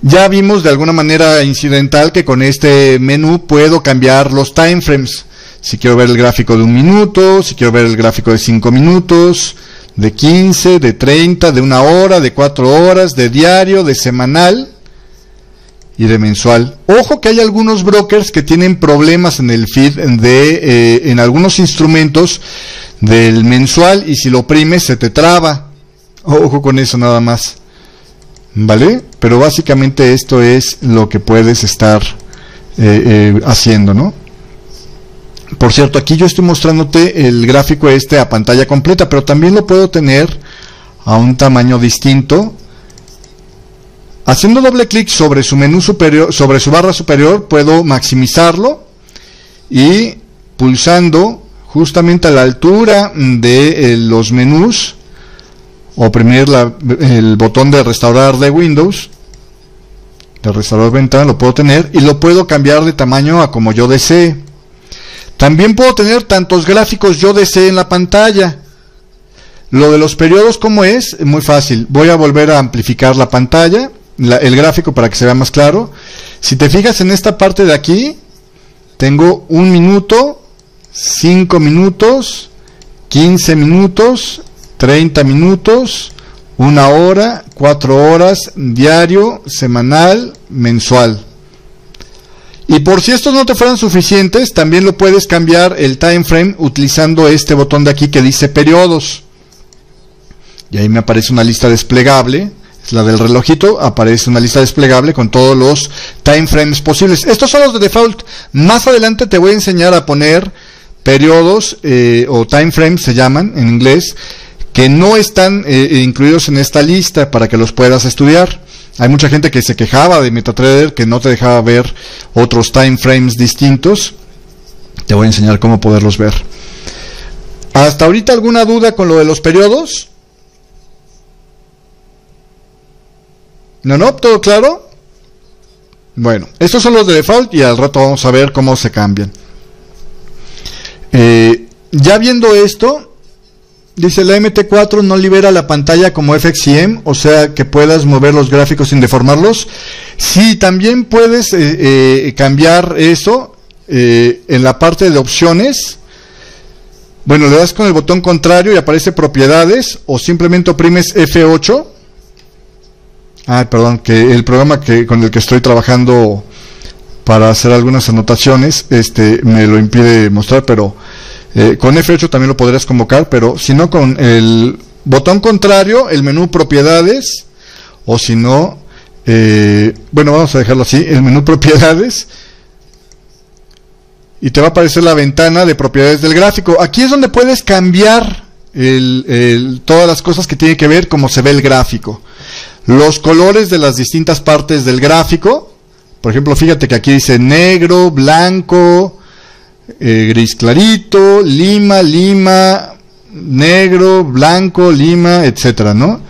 Ya vimos de alguna manera incidental que con este menú puedo cambiar los time frames. Si quiero ver el gráfico de un minuto, si quiero ver el gráfico de cinco minutos, de 15, de 30, de una hora, de cuatro horas, de diario, de semanal y de mensual. Ojo que hay algunos brokers que tienen problemas en el feed de eh, en algunos instrumentos del mensual y si lo oprimes se te traba. Ojo con eso nada más. ¿Vale? Pero básicamente esto es lo que puedes estar eh, eh, haciendo, ¿no? Por cierto, aquí yo estoy mostrándote el gráfico este a pantalla completa, pero también lo puedo tener a un tamaño distinto Haciendo doble clic sobre su menú superior, sobre su barra superior, puedo maximizarlo y pulsando justamente a la altura de eh, los menús, oprimir el botón de restaurar de Windows, de restaurar ventana, lo puedo tener y lo puedo cambiar de tamaño a como yo desee. También puedo tener tantos gráficos yo desee en la pantalla. Lo de los periodos, ¿cómo es? Muy fácil. Voy a volver a amplificar la pantalla el gráfico para que se vea más claro. Si te fijas en esta parte de aquí, tengo un minuto, 5 minutos, 15 minutos, 30 minutos, una hora, 4 horas, diario, semanal, mensual. Y por si estos no te fueran suficientes, también lo puedes cambiar el time frame utilizando este botón de aquí que dice periodos. Y ahí me aparece una lista desplegable la del relojito, aparece una lista desplegable con todos los time frames posibles. Estos son los de default. Más adelante te voy a enseñar a poner periodos eh, o time frames se llaman en inglés que no están eh, incluidos en esta lista para que los puedas estudiar. Hay mucha gente que se quejaba de MetaTrader que no te dejaba ver otros time frames distintos. Te voy a enseñar cómo poderlos ver. ¿Hasta ahorita alguna duda con lo de los periodos? ¿No, no? ¿Todo claro? Bueno, estos son los de default y al rato vamos a ver cómo se cambian. Eh, ya viendo esto, dice la MT4 no libera la pantalla como FXCM, o sea que puedas mover los gráficos sin deformarlos. Sí, también puedes eh, eh, cambiar eso en la parte de opciones. Bueno, le das con el botón contrario y aparece propiedades o simplemente oprimes F8 Ah, perdón, que el programa que con el que estoy trabajando para hacer algunas anotaciones, este me lo impide mostrar, pero eh, con F8 también lo podrías convocar, pero si no con el botón contrario, el menú propiedades, o si no, eh, bueno, vamos a dejarlo así, el menú propiedades, y te va a aparecer la ventana de propiedades del gráfico. Aquí es donde puedes cambiar todas las cosas que tiene que ver cómo se ve el gráfico los colores de las distintas partes del gráfico. Por ejemplo, fíjate que aquí dice negro, blanco, eh, gris clarito, lima, lima, negro, blanco, lima, etcétera, ¿no?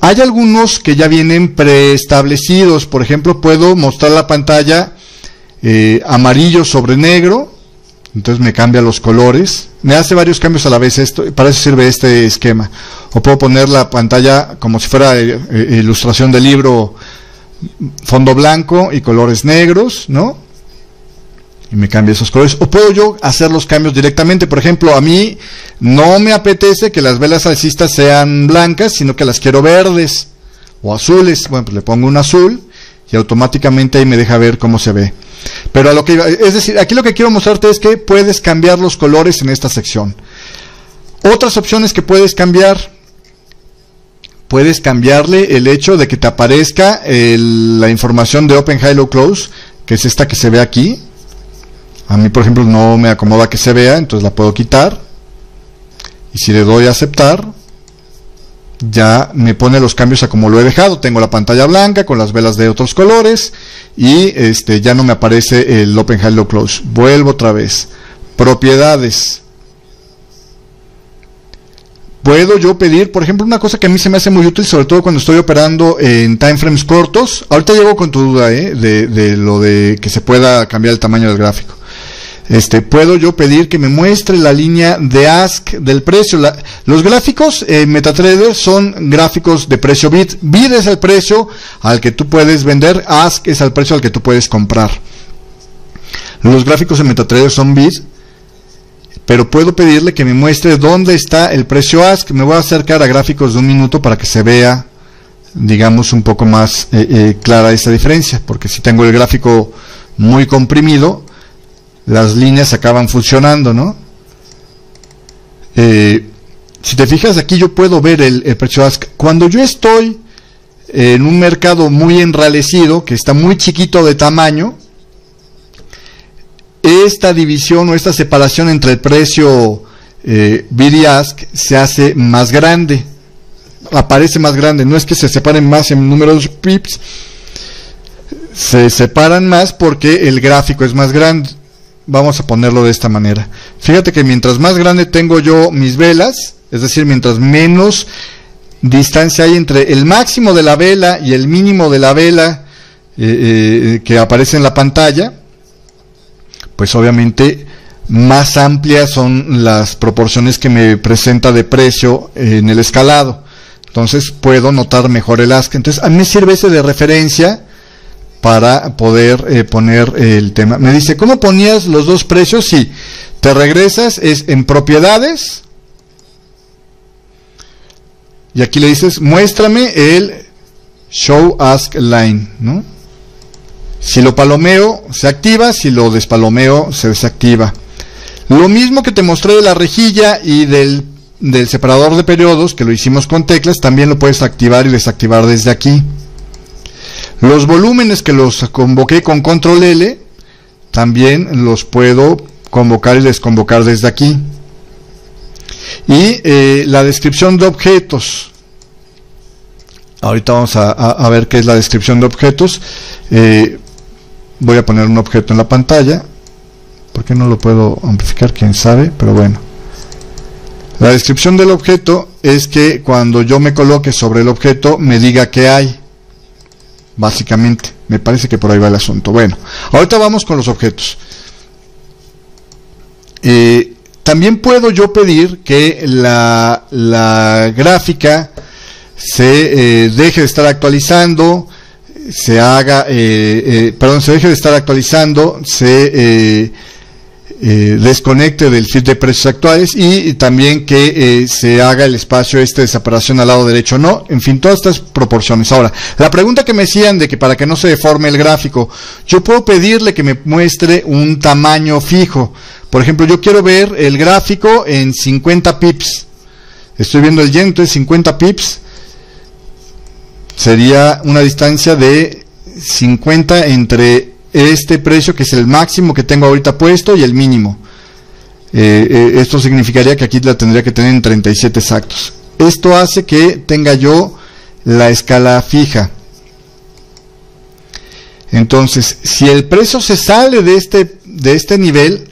Hay algunos que ya vienen preestablecidos, por ejemplo, puedo mostrar la pantalla eh, amarillo sobre negro, entonces me cambia los colores, me hace varios cambios a la vez, esto, para eso sirve este esquema. O puedo poner la pantalla como si fuera eh, ilustración de libro, fondo blanco y colores negros, ¿no? Y me cambia esos colores. O puedo yo hacer los cambios directamente. Por ejemplo, a mí no me apetece que las velas alcistas sean blancas, sino que las quiero verdes o azules. Bueno, pues le pongo un azul y automáticamente ahí me deja ver cómo se ve. Pero a lo que es decir, aquí lo que quiero mostrarte es que puedes cambiar los colores en esta sección. Otras opciones que puedes cambiar. Puedes cambiarle el hecho de que te aparezca la información de Open High Low Close, que es esta que se ve aquí a mí, por ejemplo, no me acomoda que se vea, entonces la puedo quitar. Y si le doy a aceptar, ya me pone los cambios a como lo he dejado. Tengo la pantalla blanca con las velas de otros colores y este ya no me aparece el Open Halo Close. Vuelvo otra vez. Propiedades. Puedo yo pedir, por ejemplo, una cosa que a mí se me hace muy útil, sobre todo cuando estoy operando en timeframes cortos. Ahorita llego con tu duda ¿eh? de, de lo de que se pueda cambiar el tamaño del gráfico este, puedo yo pedir que me muestre la línea de ask del precio. los gráficos en MetaTrader son gráficos de precio bid. Bid es el precio al que tú puedes vender, ask es el precio al que tú puedes comprar. Los gráficos en MetaTrader son bid, pero puedo pedirle que me muestre dónde está el precio ask. Me voy a acercar a gráficos de un minuto para que se vea, digamos, un poco más eh, eh, clara esa diferencia, porque si tengo el gráfico muy comprimido, las líneas acaban funcionando, ¿no? Eh, si te fijas aquí yo puedo ver el, precio ASC. Cuando yo estoy en un mercado muy enralecido, que está muy chiquito de tamaño, esta división o esta separación entre el precio eh, bid y ask se hace más grande, aparece más grande, no es que se separen más en números pips, se separan más porque el gráfico es más grande vamos a ponerlo de esta manera. Fíjate que mientras más grande tengo yo mis velas, es decir, mientras menos distancia hay entre el máximo de la vela y el mínimo de la vela eh, eh, que aparece en la pantalla, pues obviamente más amplias son las proporciones que me presenta de precio en el escalado. Entonces puedo notar mejor el ASC. Entonces a mí me sirve ese de referencia para poder eh, poner el tema. Me dice, ¿cómo ponías los dos precios? Si te regresas, es en propiedades. Y aquí le dices, muéstrame el show ask line, ¿no? Si lo palomeo, se activa, si lo despalomeo, se desactiva. Lo mismo que te mostré de la rejilla y del, del separador de periodos, que lo hicimos con teclas, también lo puedes activar y desactivar desde aquí. Los volúmenes que los convoqué con control L, también los puedo convocar y desconvocar desde aquí. Y eh, la descripción de objetos. Ahorita vamos a, ver qué es la descripción de objetos. Eh, voy a poner un objeto en la pantalla. ¿Por qué no lo puedo amplificar? Quién sabe, pero bueno. La descripción del objeto es que cuando yo me coloque sobre el objeto me diga qué hay básicamente. Me parece que por ahí va el asunto. Bueno, ahorita vamos con los objetos. Eh, también puedo yo pedir que la, la gráfica se eh, deje de estar actualizando, se haga, eh, perdón, se deje de estar actualizando, se eh, desconecte del feed de precios actuales y también que eh, se haga el espacio este de separación al lado derecho no, en fin, todas estas proporciones. Ahora, la pregunta que me decían de que para que no se deforme el gráfico, yo puedo pedirle que me muestre un tamaño fijo. Por ejemplo, yo quiero ver el gráfico en 50 pips. Estoy viendo el yen, entonces 50 pips sería una distancia de 50 entre este precio que es el máximo que tengo ahorita puesto y el mínimo. Eh, eh, esto significaría que aquí la tendría que tener en 37 exactos. Esto hace que tenga yo la escala fija. Entonces, si el precio se sale de este, de este nivel,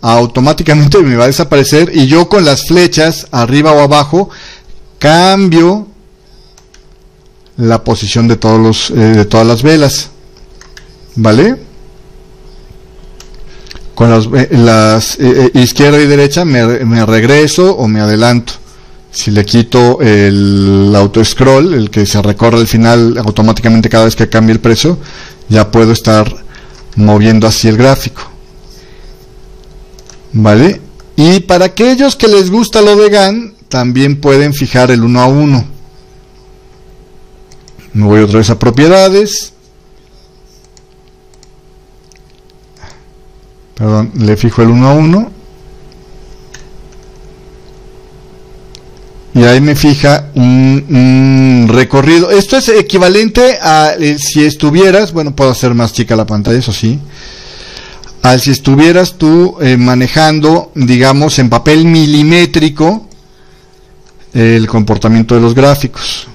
automáticamente me va a desaparecer y yo con las flechas arriba o abajo cambio la posición de todos los eh, de todas las velas vale con las, eh, eh, izquierda y derecha me, me, regreso o me adelanto si le quito el auto scroll el que se recorre al final automáticamente cada vez que cambie el precio ya puedo estar moviendo así el gráfico ¿Vale? Y para aquellos que les gusta lo de GAN, también pueden fijar el 1 a 1. Me voy otra vez a propiedades. Perdón, le fijo el 1 a 1. Y ahí me fija un, recorrido. Esto es equivalente a eh, si estuvieras, bueno, puedo hacer más chica la pantalla, eso sí al si estuvieras tú eh, manejando, digamos, en papel milimétrico el comportamiento de los gráficos.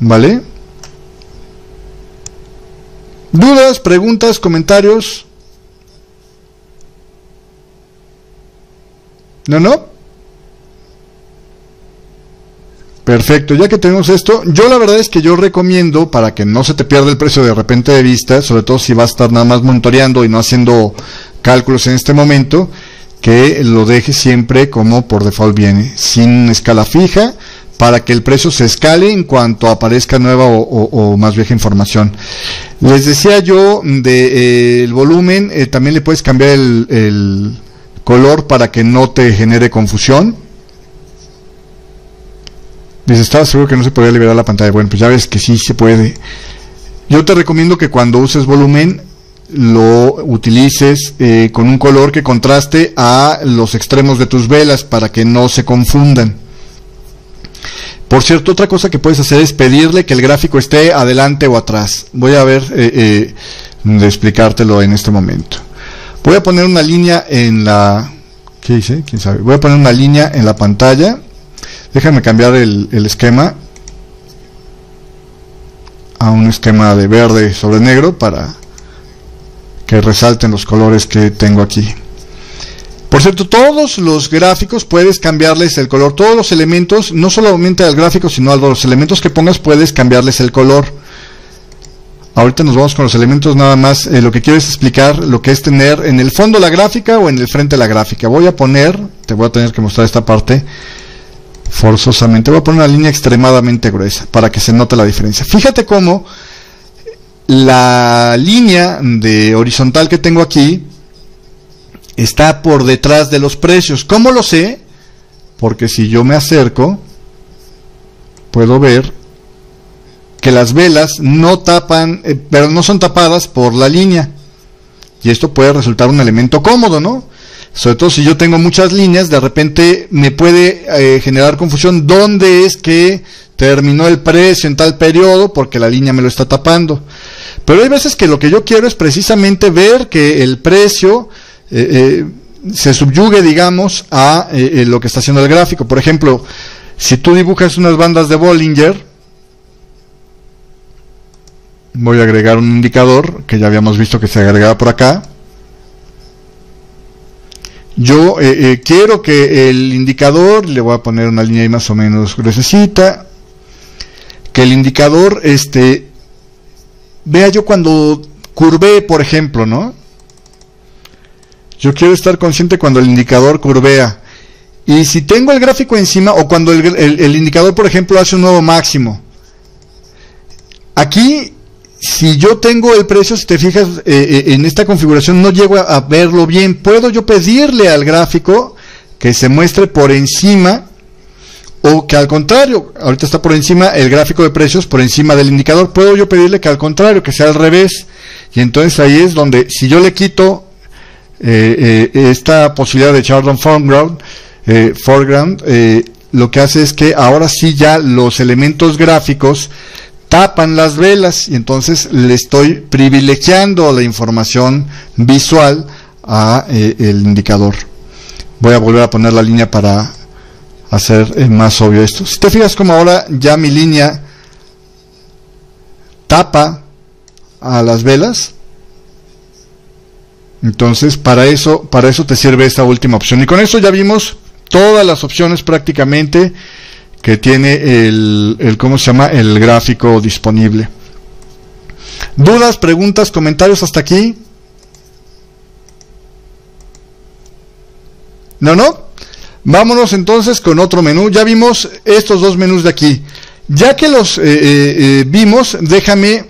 ¿Vale? ¿Dudas, preguntas, comentarios? ¿No, no? Perfecto, ya que tenemos esto, yo la verdad es que yo recomiendo para que no se te pierda el precio de repente de vista, sobre todo si vas a estar nada más monitoreando y no haciendo cálculos en este momento, que lo dejes siempre como por default viene, sin escala fija, para que el precio se escale en cuanto aparezca nueva o, más vieja información. Les decía yo de eh, volumen, eh, también le puedes cambiar el color para que no te genere confusión Dice, estaba seguro que no se podía liberar la pantalla. Bueno, pues ya ves que sí se puede. Yo te recomiendo que cuando uses volumen lo utilices eh, con un color que contraste a los extremos de tus velas para que no se confundan. Por cierto, otra cosa que puedes hacer es pedirle que el gráfico esté adelante o atrás. Voy a ver eh, eh, de explicártelo en este momento. Voy a poner una línea en la... ¿Qué dice? ¿Quién sabe? Voy a poner una línea en la pantalla Déjame cambiar el, esquema a un esquema de verde sobre negro para que resalten los colores que tengo aquí. Por cierto, todos los gráficos puedes cambiarles el color. Todos los elementos, no solamente al gráfico, sino a los elementos que pongas, puedes cambiarles el color. Ahorita nos vamos con los elementos nada más. Eh, lo que quiero es explicar lo que es tener en el fondo la gráfica o en el frente la gráfica. Voy a poner, te voy a tener que mostrar esta parte forzosamente. Voy a poner una línea extremadamente gruesa para que se note la diferencia. Fíjate cómo la línea de horizontal que tengo aquí está por detrás de los precios. ¿Cómo lo sé? Porque si yo me acerco, puedo ver que las velas no tapan, eh, pero no son tapadas por la línea. Y esto puede resultar un elemento cómodo, ¿no? sobre todo si yo tengo muchas líneas, de repente me puede eh, generar confusión dónde es que terminó el precio en tal periodo porque la línea me lo está tapando. Pero hay veces que lo que yo quiero es precisamente ver que el precio eh, se subyugue, digamos, a lo que está haciendo el gráfico. Por ejemplo, si tú dibujas unas bandas de Bollinger, voy a agregar un indicador que ya habíamos visto que se agregaba por acá yo eh, eh, quiero que el indicador, le voy a poner una línea ahí más o menos gruesecita, que el indicador, este, vea yo cuando curve, por ejemplo, ¿no? Yo quiero estar consciente cuando el indicador curvea. Y si tengo el gráfico encima, o cuando el, el indicador, por ejemplo, hace un nuevo máximo. Aquí si yo tengo el precio, si te fijas eh, eh, en esta configuración, no llego a, verlo bien. Puedo yo pedirle al gráfico que se muestre por encima o que al contrario, ahorita está por encima el gráfico de precios, por encima del indicador. Puedo yo pedirle que al contrario, que sea al revés. Y entonces ahí es donde, si yo le quito eh, esta posibilidad de Chardon Foreground, foreground lo que hace es que ahora sí ya los elementos gráficos tapan las velas y entonces le estoy privilegiando la información visual a eh, el indicador. Voy a volver a poner la línea para hacer eh, más obvio esto. Si te fijas como ahora ya mi línea tapa a las velas, Entonces, para eso, para eso te sirve esta última opción. Y con eso ya vimos todas las opciones prácticamente que tiene el, el ¿cómo se llama? El gráfico disponible. ¿Dudas, preguntas, comentarios hasta aquí? ¿No, no? Vámonos entonces con otro menú. Ya vimos estos dos menús de aquí. Ya que los eh, eh, eh, vimos, déjame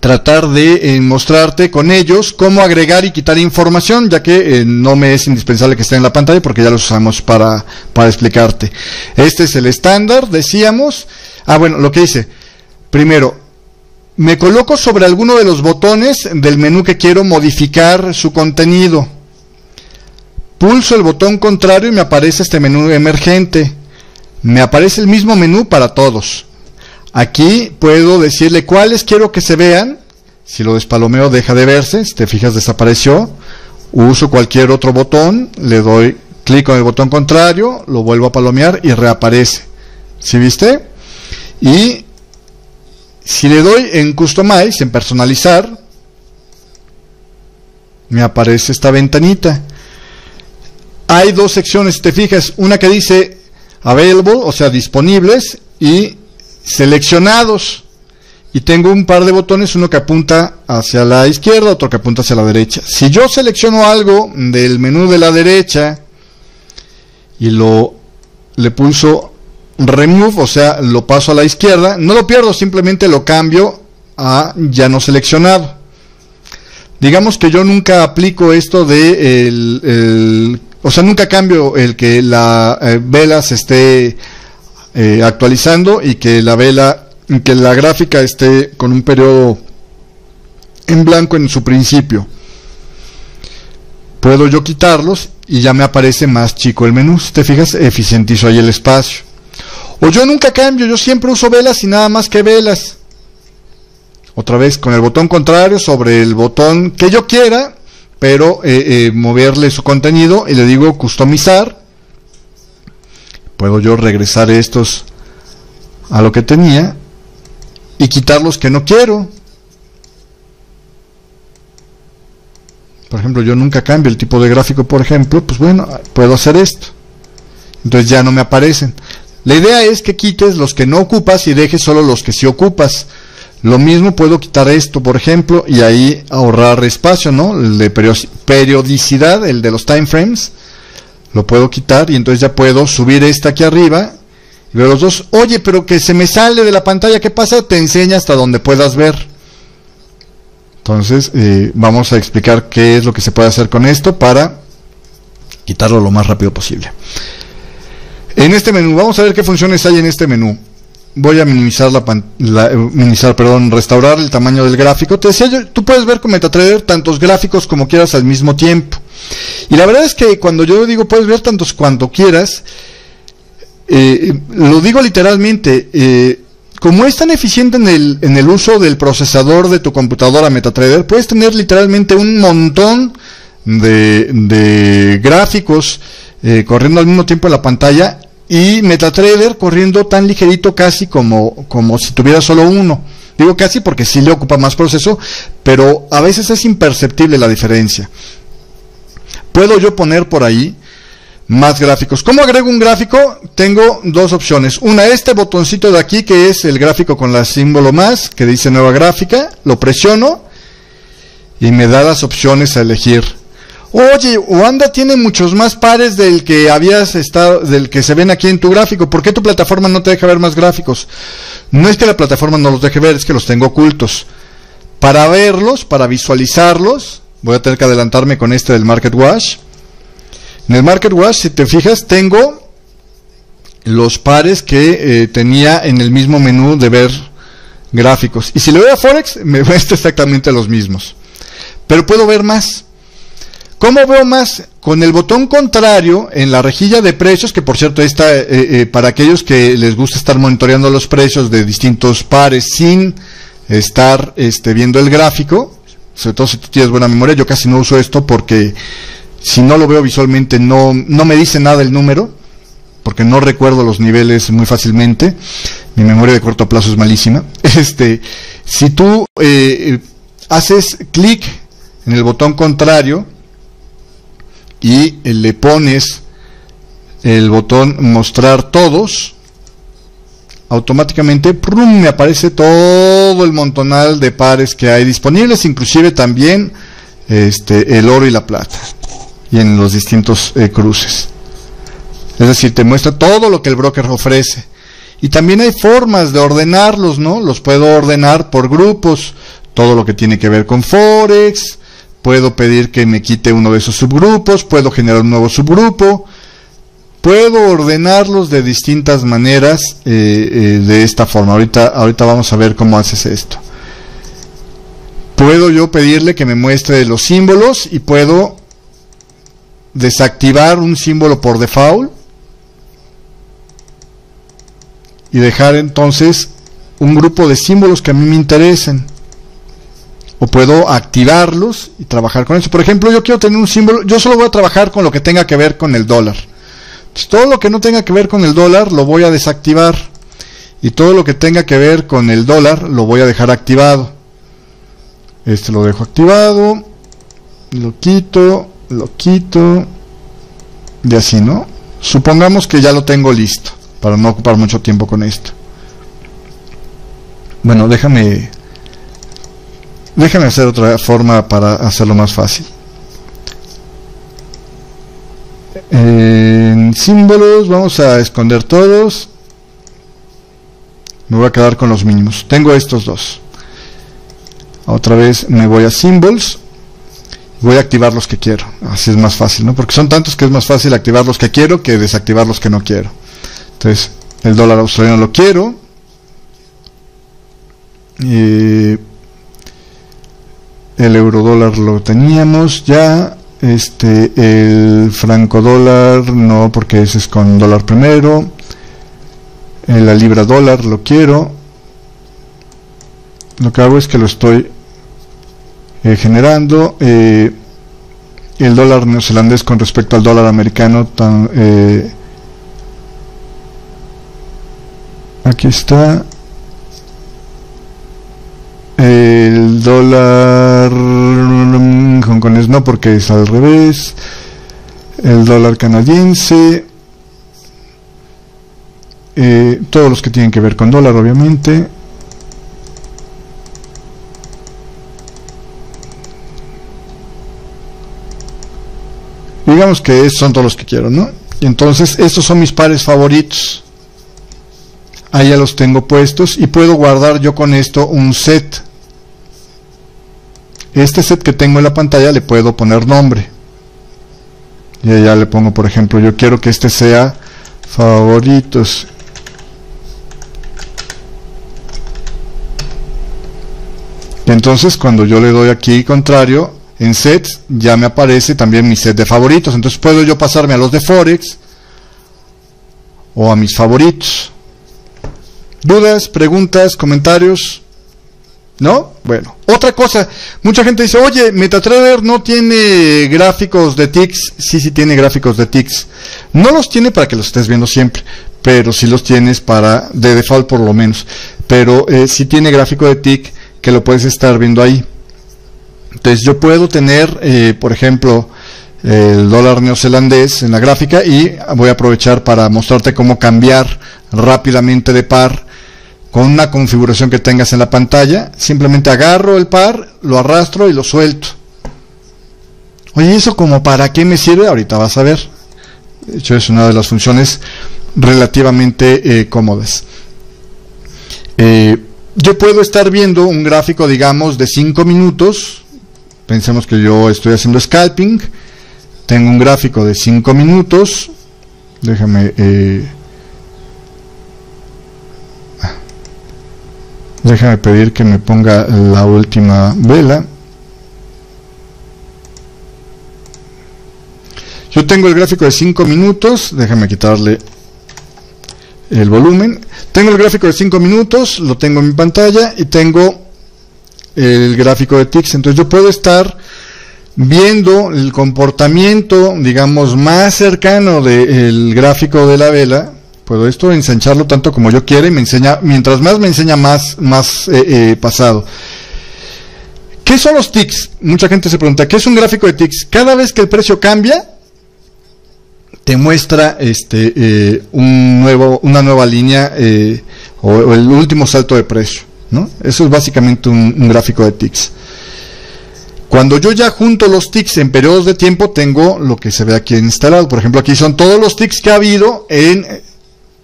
tratar de mostrarte con ellos cómo agregar y quitar información, ya que no me es indispensable que esté en la pantalla porque ya los usamos para, para explicarte. Este es el estándar, decíamos. Ah, bueno, lo que hice. Primero, me coloco sobre alguno de los botones del menú que quiero modificar su contenido. Pulso el botón contrario y me aparece este menú emergente. Me aparece el mismo menú para todos. Aquí puedo decirle cuáles quiero que se vean. Si lo despalomeo deja de verse, si te fijas desapareció. Uso cualquier otro botón, le doy clic con el botón contrario, lo vuelvo a palomear y reaparece. ¿Sí viste? Y si le doy en Customize, en personalizar, me aparece esta ventanita hay dos secciones, te fijas, una que dice available, o sea, disponibles, y seleccionados. Y tengo un par de botones, uno que apunta hacia la izquierda, otro que apunta hacia la derecha. Si yo selecciono algo del menú de la derecha y lo le pulso remove, o sea, lo paso a la izquierda, no lo pierdo, simplemente lo cambio a ya no seleccionado. Digamos que yo nunca aplico esto de el o sea, nunca cambio el que la eh, vela se esté eh, actualizando y que la vela, que la gráfica esté con un periodo en blanco en su principio. Puedo yo quitarlos y ya me aparece más chico el menú. Si te fijas, eficientizo ahí el espacio. O yo nunca cambio, yo siempre uso velas y nada más que velas. Otra vez con el botón contrario sobre el botón que yo quiera pero eh, eh, moverle su contenido y le digo customizar. Puedo yo regresar estos a lo que tenía y quitar los que no quiero. Por ejemplo, yo nunca cambio el tipo de gráfico, por ejemplo, pues bueno, puedo hacer esto. Entonces ya no me aparecen. La idea es que quites los que no ocupas y dejes solo los que sí ocupas. Lo mismo puedo quitar esto, por ejemplo, y ahí ahorrar espacio, ¿no? El de periodicidad, el de los time frames, lo puedo quitar y entonces ya puedo subir esta aquí arriba y ver los dos. Oye, pero que se me sale de la pantalla, ¿qué pasa? Te enseña hasta donde puedas ver. Entonces, eh, vamos a explicar qué es lo que se puede hacer con esto para quitarlo lo más rápido posible. En este menú, vamos a ver qué funciones hay en este menú voy a minimizar la, minimizar, perdón, restaurar el tamaño del gráfico. Te decía yo, tú puedes ver con MetaTrader tantos gráficos como quieras al mismo tiempo. Y la verdad es que cuando yo digo puedes ver tantos cuanto quieras, eh, lo digo literalmente, eh, como es tan eficiente en el, en el uso del procesador de tu computadora MetaTrader, puedes tener literalmente un montón de, de gráficos eh, corriendo al mismo tiempo en la pantalla y MetaTrader corriendo tan ligerito casi como, como si tuviera solo uno. Digo casi porque sí le ocupa más proceso, pero a veces es imperceptible la diferencia. Puedo yo poner por ahí más gráficos. ¿Cómo agrego un gráfico? Tengo dos opciones. Una, este botoncito de aquí que es el gráfico con la símbolo más, que dice nueva gráfica, lo presiono y me da las opciones a elegir. Oye, Wanda tiene muchos más pares del que habías estado, del que se ven aquí en tu gráfico. ¿Por qué tu plataforma no te deja ver más gráficos? No es que la plataforma no los deje ver, es que los tengo ocultos. Para verlos, para visualizarlos, voy a tener que adelantarme con este del Market Watch. En el Market Watch, si te fijas, tengo los pares que eh, tenía en el mismo menú de ver gráficos. Y si le doy a Forex, me muestra exactamente los mismos. Pero puedo ver más. ¿Cómo veo más? Con el botón contrario en la rejilla de precios, que por cierto está eh, eh, para aquellos que les gusta estar monitoreando los precios de distintos pares sin estar este, viendo el gráfico, sobre todo si tú tienes buena memoria, yo casi no uso esto porque si no lo veo visualmente no, no me dice nada el número, porque no recuerdo los niveles muy fácilmente, mi memoria de corto plazo es malísima. Este, si tú eh, haces clic en el botón contrario y le pones el botón mostrar todos, automáticamente me aparece todo el montonal de pares que hay disponibles, inclusive también este, el oro y la plata, y en los distintos eh, cruces. Es decir, te muestra todo lo que el broker ofrece. Y también hay formas de ordenarlos, ¿no? Los puedo ordenar por grupos, todo lo que tiene que ver con Forex, puedo pedir que me quite uno de esos subgrupos, puedo generar un nuevo subgrupo, puedo ordenarlos de distintas maneras eh, eh, de esta forma. Ahorita, ahorita vamos a ver cómo haces esto. Puedo yo pedirle que me muestre los símbolos y puedo desactivar un símbolo por default y dejar entonces un grupo de símbolos que a mí me interesen. O puedo activarlos y trabajar con eso. Por ejemplo, yo quiero tener un símbolo, yo solo voy a trabajar con lo que tenga que ver con el dólar. Todo lo que no tenga que ver con el dólar lo voy a desactivar. Y todo lo que tenga que ver con el dólar lo voy a dejar activado. Este lo dejo activado. Lo quito, lo quito. Y así, ¿no? Supongamos que ya lo tengo listo para no ocupar mucho tiempo con esto. Bueno, déjame déjame hacer otra forma para hacerlo más fácil. En símbolos vamos a esconder todos. Me voy a quedar con los mínimos. Tengo estos dos. Otra vez me voy a symbols. Voy a activar los que quiero. Así es más fácil, ¿no? Porque son tantos que es más fácil activar los que quiero que desactivar los que no quiero. Entonces, el dólar australiano lo quiero. el euro dólar lo teníamos ya. Este, el franco dólar no, porque ese es con dólar primero. la libra dólar lo quiero. Lo que hago es que lo estoy eh, generando. Eh, el dólar neozelandés con respecto al dólar americano tan, eh, aquí está el dólar hongkonés no porque es al revés. El dólar canadiense eh, todos los que tienen que ver con dólar obviamente. Digamos que son todos los que quiero ¿no? y entonces estos son mis pares favoritos. Ahí ya los tengo puestos y puedo guardar yo con esto un set este set que tengo en la pantalla le puedo poner nombre. Y ya le pongo por ejemplo yo quiero que este sea favoritos. Entonces cuando yo le doy aquí contrario en sets ya me aparece también mi set de favoritos. Entonces puedo yo pasarme a los de forex o a mis favoritos. ¿Dudas, preguntas, comentarios? ¿No? Bueno, otra cosa, mucha gente dice, oye, MetaTrader no tiene gráficos de ticks. Sí, sí tiene gráficos de ticks. No los tiene para que los estés viendo siempre, pero sí los tienes para, de default por lo menos. Pero eh, sí tiene gráfico de tick que lo puedes estar viendo ahí. Entonces yo puedo tener, eh, por ejemplo, el dólar neozelandés en la gráfica y voy a aprovechar para mostrarte cómo cambiar rápidamente de par con una configuración que tengas en la pantalla, simplemente agarro el par, lo arrastro y lo suelto. Oye, ¿eso como para qué me sirve? Ahorita vas a ver. De hecho, es una de las funciones relativamente eh, cómodas. Eh, yo puedo estar viendo un gráfico, digamos, de 5 minutos. Pensemos que yo estoy haciendo scalping. Tengo un gráfico de 5 minutos. Déjame... Eh, déjame pedir que me ponga la última vela. Yo tengo el gráfico de 5 minutos. Déjame quitarle el volumen. Tengo el gráfico de 5 minutos lo tengo en mi pantalla y tengo el gráfico de ticks entonces yo puedo estar viendo el comportamiento digamos más cercano del gráfico de la vela puedo esto ensancharlo tanto como yo quiera y me enseña, mientras más me enseña más, más eh, eh, pasado. ¿Qué son los ticks? Mucha gente se pregunta, ¿qué es un gráfico de ticks? Cada vez que el precio cambia, te muestra este, eh, un nuevo, una nueva línea o, el último salto de precio. ¿no? Eso es básicamente un, gráfico de ticks. Cuando yo ya junto los ticks en periodos de tiempo, tengo lo que se ve aquí instalado. Por ejemplo, aquí son todos los ticks que ha habido en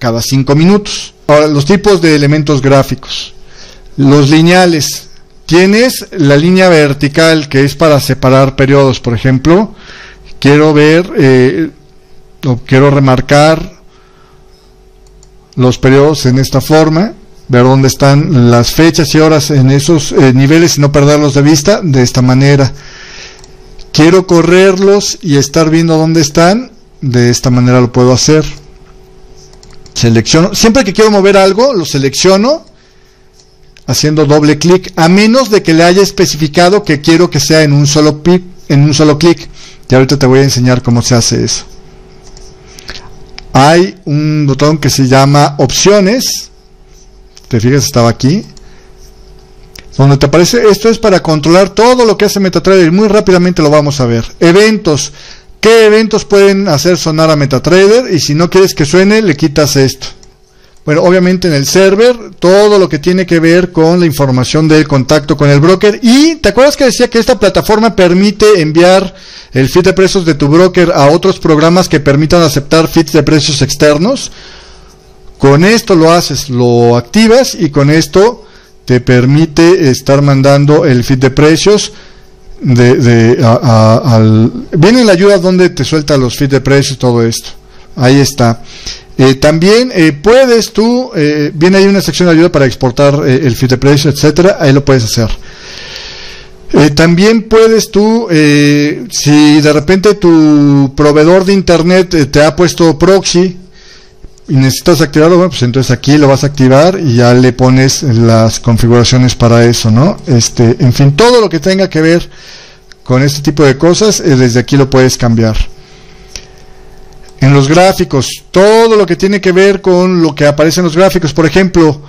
cada 5 minutos. Ahora, los tipos de elementos gráficos. Los lineales. Tienes la línea vertical que es para separar periodos. Por ejemplo, quiero ver eh, o quiero remarcar los periodos en esta forma ver dónde están las fechas y horas en esos eh, niveles y no perderlos de vista de esta manera. Quiero correrlos y estar viendo dónde están, de esta manera lo puedo hacer. Selecciono, siempre que quiero mover algo, lo selecciono haciendo doble clic, a menos de que le haya especificado que quiero que sea en un solo en un solo clic. Y ahorita te voy a enseñar cómo se hace eso. Hay un botón que se llama opciones te fijas, estaba aquí. Donde te aparece, esto es para controlar todo lo que hace MetaTrader. Muy rápidamente lo vamos a ver. Eventos. ¿Qué eventos pueden hacer sonar a MetaTrader? Y si no quieres que suene, le quitas esto. Bueno, obviamente en el server, todo lo que tiene que ver con la información del contacto con el broker. Y te acuerdas que decía que esta plataforma permite enviar el feed de precios de tu broker a otros programas que permitan aceptar feeds de precios externos. Con esto lo haces, lo activas y con esto te permite estar mandando el feed de precios. De, de al, viene la ayuda donde te suelta los feed de precios, todo esto. Ahí está. Eh, también eh, puedes tú, eh, viene ahí una sección de ayuda para exportar el feed de precios, etcétera. Ahí lo puedes hacer. también puedes tú, si de repente tu proveedor de internet te ha puesto proxy, y necesitas activarlo, bueno, pues entonces aquí lo vas a activar y ya le pones las configuraciones para eso, ¿no? Este, en fin, todo lo que tenga que ver con este tipo de cosas, eh, desde aquí lo puedes cambiar. En los gráficos, todo lo que tiene que ver con lo que aparece en los gráficos, por ejemplo,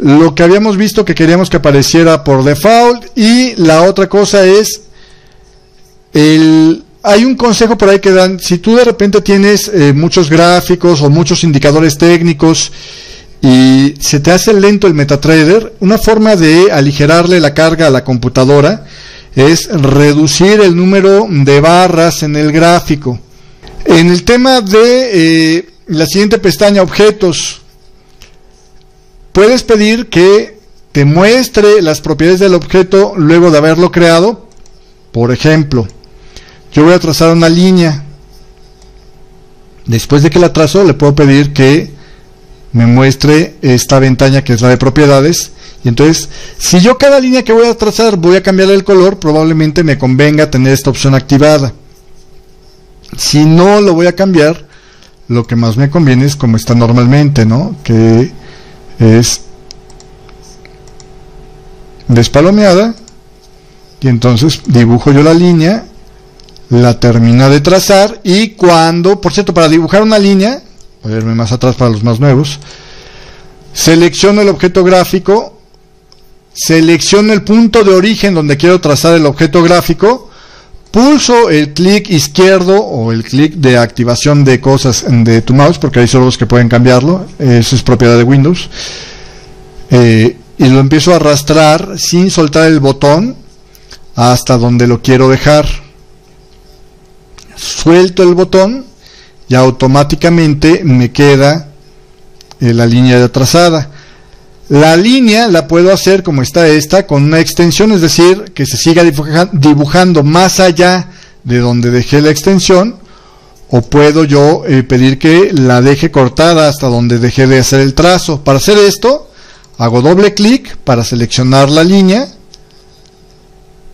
lo que habíamos visto que queríamos que apareciera por default y la otra cosa es el hay un consejo por ahí que dan, si tú de repente tienes eh, muchos gráficos o muchos indicadores técnicos y se te hace lento el MetaTrader, una forma de aligerarle la carga a la computadora es reducir el número de barras en el gráfico. En el tema de eh, la siguiente pestaña, objetos, puedes pedir que te muestre las propiedades del objeto luego de haberlo creado. Por ejemplo, yo voy a trazar una línea. Después de que la trazo, le puedo pedir que me muestre esta ventana que es la de propiedades. Y entonces, si yo cada línea que voy a trazar voy a cambiar el color, probablemente me convenga tener esta opción activada. Si no lo voy a cambiar, lo que más me conviene es como está normalmente, ¿no? Que es despalomeada. Y entonces dibujo yo la línea la termina de trazar y cuando, por cierto, para dibujar una línea, voy a irme más atrás para los más nuevos, selecciono el objeto gráfico, selecciono el punto de origen donde quiero trazar el objeto gráfico, pulso el clic izquierdo o el clic de activación de cosas de tu mouse, porque hay solo los que pueden cambiarlo, eso es propiedad de Windows, eh, y lo empiezo a arrastrar sin soltar el botón hasta donde lo quiero dejar suelto el botón y automáticamente me queda eh, la línea de trazada. La línea la puedo hacer como está esta, con una extensión, es decir, que se siga dibujando más allá de donde dejé la extensión, o puedo yo eh, pedir que la deje cortada hasta donde dejé de hacer el trazo. Para hacer esto, hago doble clic para seleccionar la línea,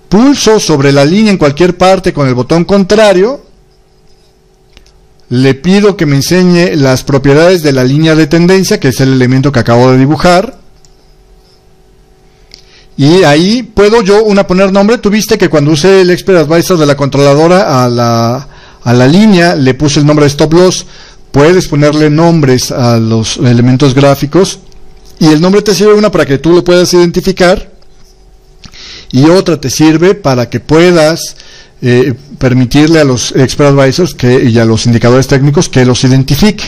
pulso sobre la línea en cualquier parte con el botón contrario, le pido que me enseñe las propiedades de la línea de tendencia, que es el elemento que acabo de dibujar. Y ahí puedo yo una poner nombre. Tuviste que cuando usé el Expert Advisor de la controladora a la, a la línea le puse el nombre de stop loss. Puedes ponerle nombres a los elementos gráficos y el nombre te sirve una para que tú lo puedas identificar y otra te sirve para que puedas eh, permitirle a los expert advisors que, y a los indicadores técnicos que los identifique.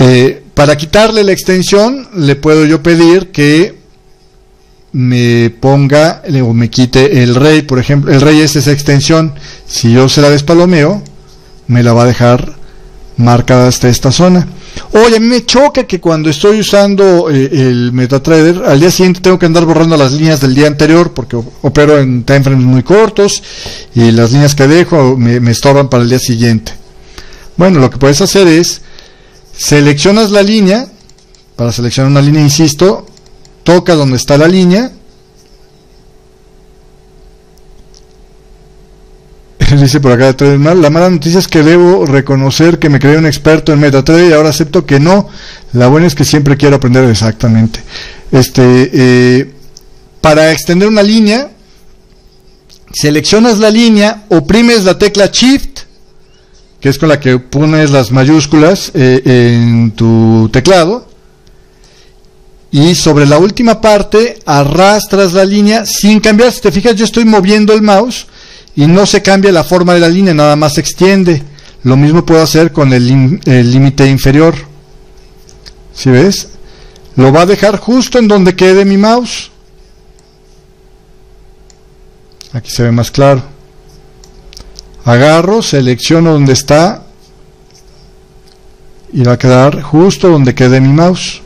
Eh, para quitarle la extensión, le puedo yo pedir que me ponga o me quite el rey, por ejemplo, el rey es esa extensión. Si yo se la despalomeo, me la va a dejar marcada hasta esta zona. Oye, a mí me choca que cuando estoy usando eh, el MetaTrader, al día siguiente tengo que andar borrando las líneas del día anterior porque opero en timeframes muy cortos y las líneas que dejo me, me estorban para el día siguiente. Bueno, lo que puedes hacer es seleccionas la línea, para seleccionar una línea, insisto, toca donde está la línea Dice por acá, la mala noticia es que debo reconocer que me creí un experto en MetaTrader y ahora acepto que no. La buena es que siempre quiero aprender exactamente. Este, eh, para extender una línea, seleccionas la línea, oprimes la tecla Shift, que es con la que pones las mayúsculas eh, en tu teclado, y sobre la última parte arrastras la línea sin cambiar. Si te fijas, yo estoy moviendo el mouse y no se cambia la forma de la línea, nada más se extiende. Lo mismo puedo hacer con el límite inferior. ¿Sí ves? Lo va a dejar justo en donde quede mi mouse. Aquí se ve más claro. Agarro, selecciono donde está y va a quedar justo donde quede mi mouse.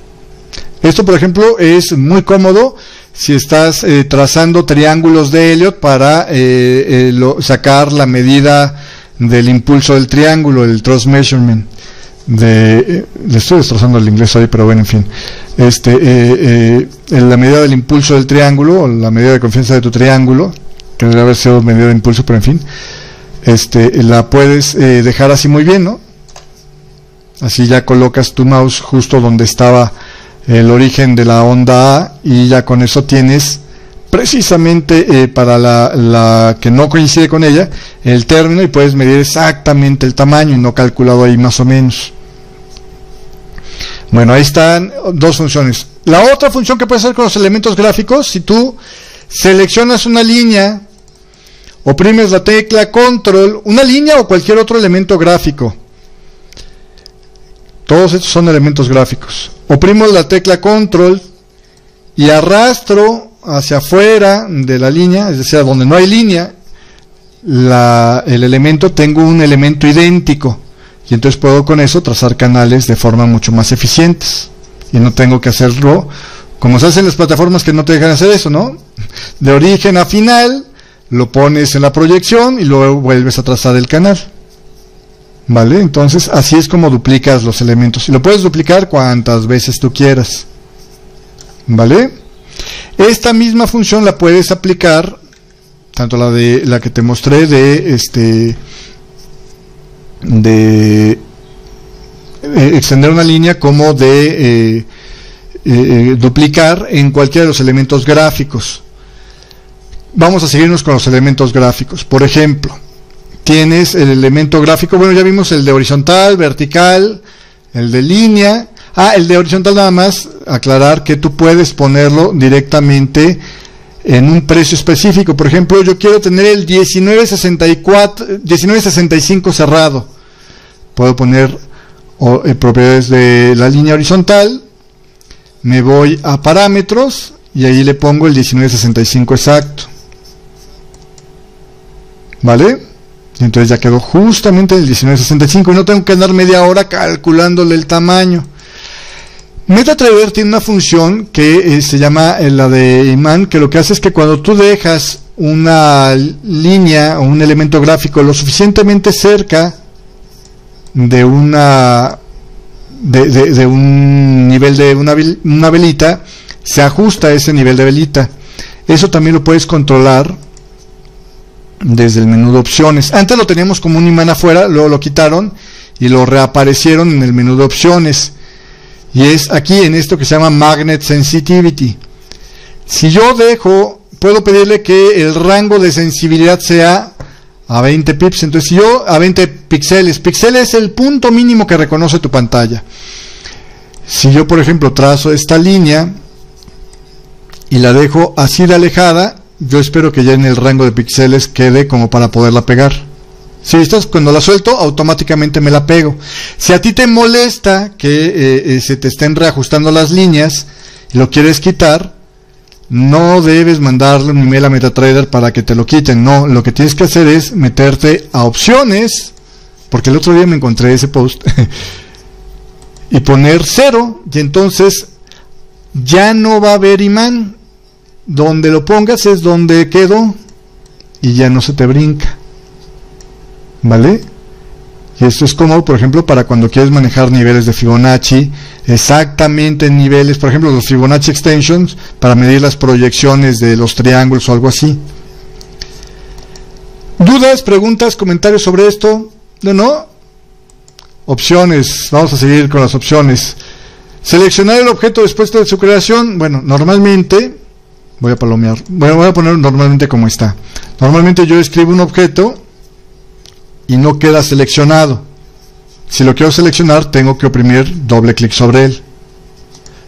Esto, por ejemplo, es muy cómodo si estás eh, trazando triángulos de Elliot para eh, eh, sacar la medida del impulso del triángulo, el thrust measurement. De, le estoy destrozando el inglés hoy, pero bueno, en fin. Este, la medida del impulso del triángulo, o la medida de confianza de tu triángulo, que debe haber sido medida de impulso, pero en fin, este, la puedes dejar así muy bien, ¿no? Así ya colocas tu mouse justo donde estaba el origen de la onda A y ya con eso tienes precisamente eh, para la, que no coincide con ella el término y puedes medir exactamente el tamaño y no calculado ahí más o menos. Bueno, ahí están dos funciones. La otra función que puedes hacer con los elementos gráficos, si tú seleccionas una línea, oprimes la tecla control, una línea o cualquier otro elemento gráfico, todos estos son elementos gráficos. Oprimo la tecla control y arrastro hacia afuera de la línea, es decir, donde no hay línea, el elemento, tengo un elemento idéntico. Y entonces puedo con eso trazar canales de forma mucho más eficientes. Y no tengo que hacerlo como se hace en las plataformas que no te dejan hacer eso, ¿no? De origen a final, lo pones en la proyección y luego vuelves a trazar el canal. ¿Vale? Entonces así es como duplicas los elementos. Y lo puedes duplicar cuantas veces tú quieras. ¿Vale? Esta misma función la puedes aplicar, tanto la de la que te mostré de este de eh, extender una línea como de eh, eh, duplicar en cualquiera de los elementos gráficos. Vamos a seguirnos con los elementos gráficos. Por ejemplo, tienes el elemento gráfico, bueno, ya vimos el de horizontal, vertical, el de línea. Ah, el de horizontal nada más, aclarar que tú puedes ponerlo directamente en un precio específico. Por ejemplo, yo quiero tener el 1964, 1965 cerrado. Puedo poner eh, propiedades de la línea horizontal, me voy a parámetros y ahí le pongo el 1965 exacto. ¿Vale? Entonces ya quedó justamente el 1965 y no tengo que andar media hora calculándole el tamaño. MetaTrader tiene una función que eh, se llama eh, la de imán, que lo que hace es que cuando tú dejas una línea o un elemento gráfico lo suficientemente cerca de una de, un nivel de una, una velita, se ajusta a ese nivel de velita. Eso también lo puedes controlar desde el menú de opciones. Antes lo teníamos como un imán afuera, luego lo quitaron y lo reaparecieron en el menú de opciones. Y es aquí en esto que se llama Magnet Sensitivity. Si yo dejo, puedo pedirle que el rango de sensibilidad sea a 20 pips. Entonces, si yo a 20 píxeles, píxeles es el punto mínimo que reconoce tu pantalla. Si yo, por ejemplo, trazo esta línea y la dejo así de alejada, yo espero que ya en el rango de píxeles quede como para poderla pegar. Si estás cuando la suelto, automáticamente me la pego. Si a ti te molesta que eh, eh, se te estén reajustando las líneas y lo quieres quitar, no debes mandarle un email a MetaTrader para que te lo quiten. No, lo que tienes que hacer es meterte a opciones, porque el otro día me encontré ese post, y poner cero, y entonces ya no va a haber imán. Donde lo pongas es donde quedó y ya no se te brinca. ¿Vale? Y esto es como, por ejemplo, para cuando quieres manejar niveles de Fibonacci, exactamente en niveles, por ejemplo, los Fibonacci Extensions, para medir las proyecciones de los triángulos o algo así. ¿Dudas, preguntas, comentarios sobre esto? No, no. Opciones, vamos a seguir con las opciones. Seleccionar el objeto después de su creación, bueno, normalmente, voy a palomear, voy a poner normalmente como está. Normalmente yo escribo un objeto y no queda seleccionado. Si lo quiero seleccionar, tengo que oprimir doble clic sobre él.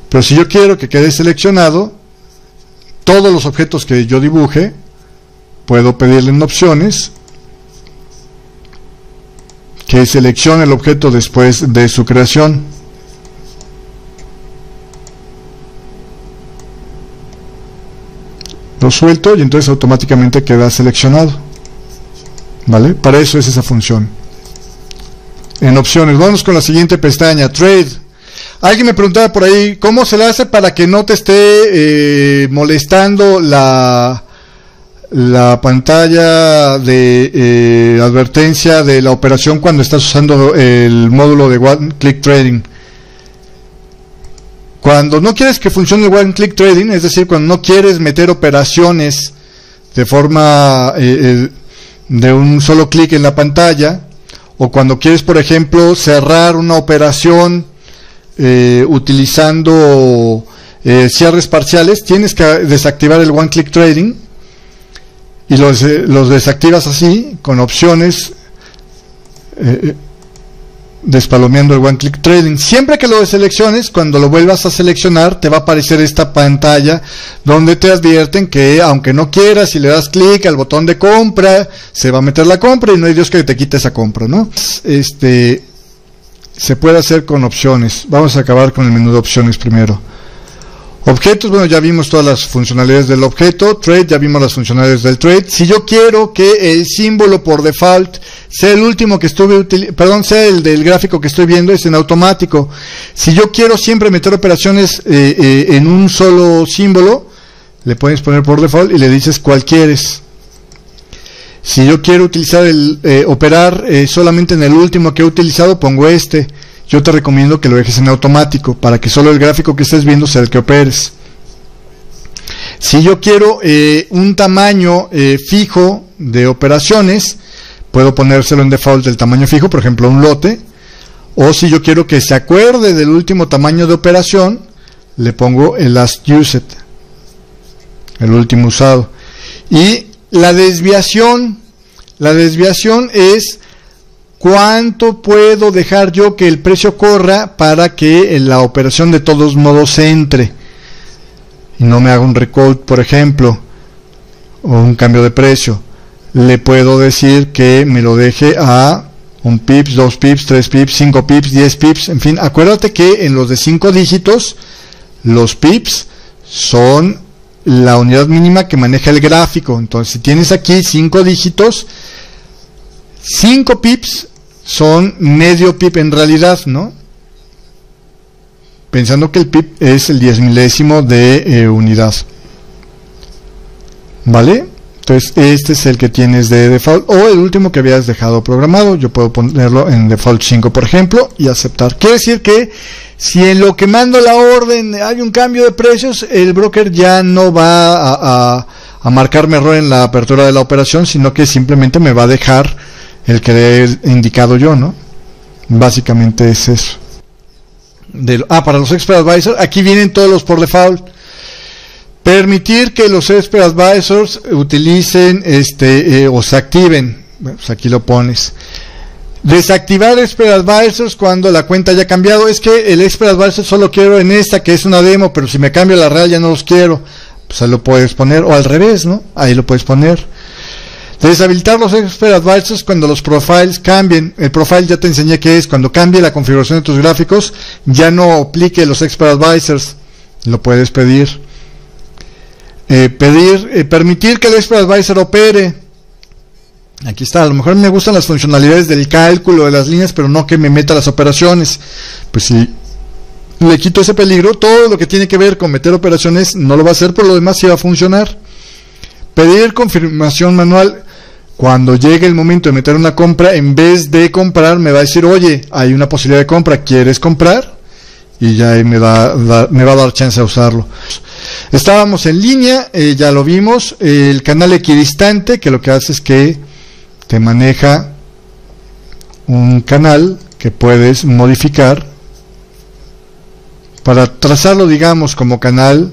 Pero si yo quiero que quede seleccionado, todos los objetos que yo dibuje, puedo pedirle en opciones que seleccione el objeto después de su creación. Lo suelto y entonces automáticamente queda seleccionado. ¿Vale? Para eso es esa función. En opciones, vamos con la siguiente pestaña, Trade. Alguien me preguntaba por ahí, ¿cómo se le hace para que no te esté eh, molestando la, la pantalla de eh, advertencia de la operación cuando estás usando el módulo de One Click Trading? Cuando no quieres que funcione el One Click Trading, es decir, cuando no quieres meter operaciones de forma eh, de un solo clic en la pantalla, o cuando quieres, por ejemplo, cerrar una operación eh, utilizando eh, cierres parciales, tienes que desactivar el One Click Trading y los, eh, los desactivas así, con opciones despalomeando el One Click Trading. Siempre que lo deselecciones, cuando lo vuelvas a seleccionar, te va a aparecer esta pantalla donde te advierten que aunque no quieras, y le das clic al botón de compra, se va a meter la compra y no hay Dios que te quite esa compra, ¿no? Este se puede hacer con opciones. Vamos a acabar con el menú de opciones primero. Objetos, bueno, ya vimos todas las funcionalidades del objeto. Trade, ya vimos las funcionalidades del trade. Si yo quiero que el símbolo por default sea el último que estuve perdón, sea el del gráfico que estoy viendo, es en automático. Si yo quiero siempre meter operaciones eh, eh, en un solo símbolo, le puedes poner por default y le dices cuál quieres. Si yo quiero utilizar el eh, operar solamente en el último que he utilizado, pongo este yo te recomiendo que lo dejes en automático para que solo el gráfico que estés viendo sea el que operes. Si yo quiero eh, un tamaño eh, fijo de operaciones, puedo ponérselo en default del tamaño fijo, por ejemplo un lote. O si yo quiero que se acuerde del último tamaño de operación, le pongo el last used, el último usado. Y la desviación, la desviación es ¿Cuánto puedo dejar yo que el precio corra para que la operación de todos modos entre? Y no me haga un recode, por ejemplo, o un cambio de precio. Le puedo decir que me lo deje a un pips, dos pips, tres pips, cinco pips, diez pips, en fin. Acuérdate que en los de cinco dígitos, los pips son la unidad mínima que maneja el gráfico. Entonces, si tienes aquí cinco dígitos, cinco pips son medio pip en realidad, ¿no? Pensando que el pip es el diez milésimo de eh, unidad. ¿Vale? Entonces, este es el que tienes de default o el último que habías dejado programado. Yo puedo ponerlo en default 5, por ejemplo, y aceptar. Quiere decir que si en lo que mando la orden hay un cambio de precios, el broker ya no va a, a marcarme error en la apertura de la operación, sino que simplemente me va a dejar el que he indicado yo, ¿no? Básicamente es eso. ah, para los expert advisors, aquí vienen todos los por default. Permitir que los expert advisors utilicen este eh, o se activen. Pues aquí lo pones. Desactivar expert advisors cuando la cuenta haya cambiado. Es que el expert advisor solo quiero en esta que es una demo, pero si me cambio la real ya no los quiero. pues lo puedes poner, o al revés, ¿no? Ahí lo puedes poner. Deshabilitar los Expert Advisors cuando los profiles cambien. El profile ya te enseñé que es cuando cambie la configuración de tus gráficos, ya no aplique los Expert Advisors. Lo puedes pedir. Eh, pedir, eh, permitir que el Expert Advisor opere. Aquí está, a lo mejor me gustan las funcionalidades del cálculo de las líneas, pero no que me meta las operaciones. Pues si le quito ese peligro, todo lo que tiene que ver con meter operaciones no lo va a hacer, por lo demás sí va a funcionar. Pedir confirmación manual. Cuando llegue el momento de meter una compra, en vez de comprar, me va a decir, oye, hay una posibilidad de compra, ¿quieres comprar? Y ya me, me va a dar chance a usarlo. Estábamos en línea, eh, ya lo vimos, el canal equidistante, que lo que hace es que te maneja un canal que puedes modificar para trazarlo, digamos, como canal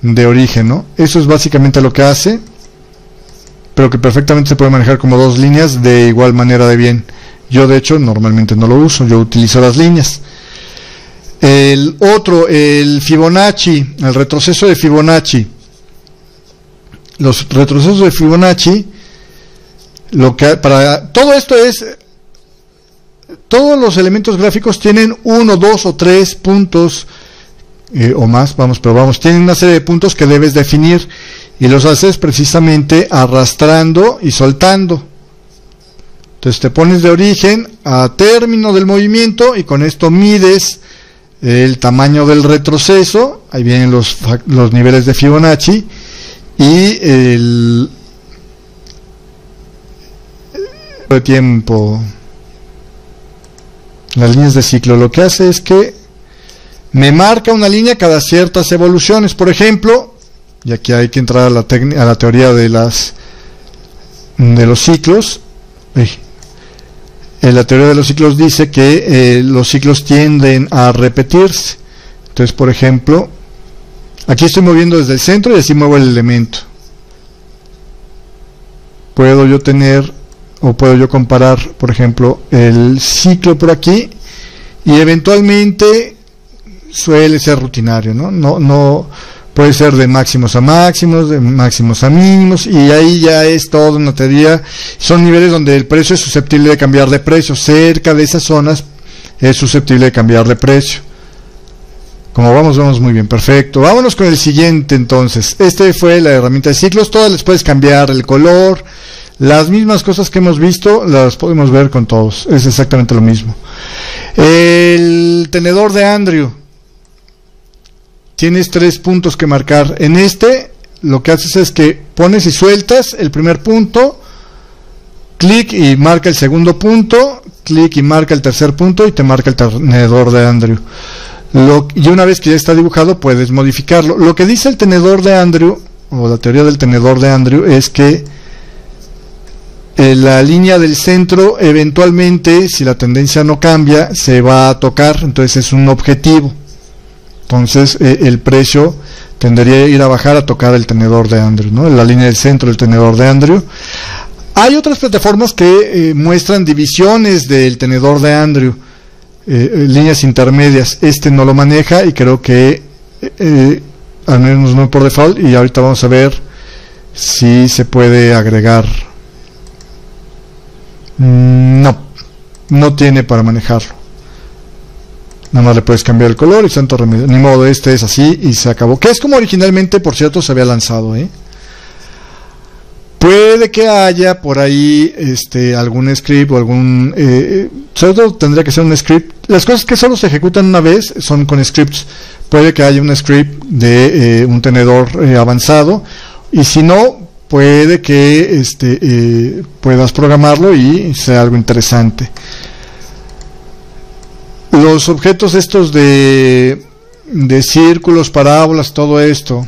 de origen, ¿no? Eso es básicamente lo que hace pero que perfectamente se puede manejar como dos líneas de igual manera de bien. Yo de hecho normalmente no lo uso, yo utilizo las líneas. El otro, el Fibonacci, el retroceso de Fibonacci. Los retrocesos de Fibonacci, lo que para todo esto es todos los elementos gráficos tienen uno, dos o tres puntos eh, o más, vamos, pero vamos, tienen una serie de puntos que debes definir y los haces precisamente arrastrando y soltando. Entonces te pones de origen a término del movimiento y con esto mides el tamaño del retroceso, ahí vienen los, los niveles de Fibonacci y el tiempo. Las líneas de ciclo. Lo que hace es que me marca una línea cada ciertas evoluciones. Por ejemplo y aquí hay que entrar a la, a la teoría de las de los ciclos. En la teoría de los ciclos dice que eh, los ciclos tienden a repetirse. Entonces por ejemplo aquí estoy moviendo desde el centro y así muevo el elemento. Puedo yo tener o puedo yo comparar por ejemplo el ciclo por aquí y eventualmente suele ser rutinario no no puede ser de máximos a máximos, de máximos a mínimos, y ahí ya es toda una teoría. Son niveles donde el precio es susceptible de cambiar de precio. Cerca de esas zonas es susceptible de cambiar de precio. Como vamos, vamos muy bien, perfecto. Vámonos con el siguiente entonces. Este fue la herramienta de ciclos. Todas les puedes cambiar el color. Las mismas cosas que hemos visto las podemos ver con todos. Es exactamente lo mismo. El tenedor de Andrew tienes tres puntos que marcar. En este lo que haces es que pones y sueltas el primer punto, clic y marca el segundo punto, clic y marca el tercer punto y te marca el tenedor de Andrew. y una vez que ya está dibujado puedes modificarlo. Lo que dice el tenedor de Andrew, o la teoría del tenedor de Andrew, es que eh, la línea del centro eventualmente, si la tendencia no cambia, se va a tocar, entonces es un objetivo. Entonces eh, el precio tendría a ir a bajar a tocar el tenedor de Andrew, la línea del centro del tenedor de Andrew. Hay otras plataformas que eh, muestran divisiones del tenedor de Andrew, eh, líneas intermedias. Este no lo maneja y creo que al menos no por default. Y ahorita vamos a ver si se puede agregar. Mm, no, no tiene para manejarlo. Nada más le puedes cambiar el color y santo remedio. Ni modo, este es así y se acabó. Que es como originalmente, por cierto, se había lanzado. ¿eh? Puede que haya por ahí este, algún script o algún... Eh, todo tendría que ser un script. Las cosas que solo se ejecutan una vez son con scripts. Puede que haya un script de eh, un tenedor eh, avanzado. Y si no, puede que este, eh, puedas programarlo y sea algo interesante los objetos estos de, de círculos, parábolas, todo esto,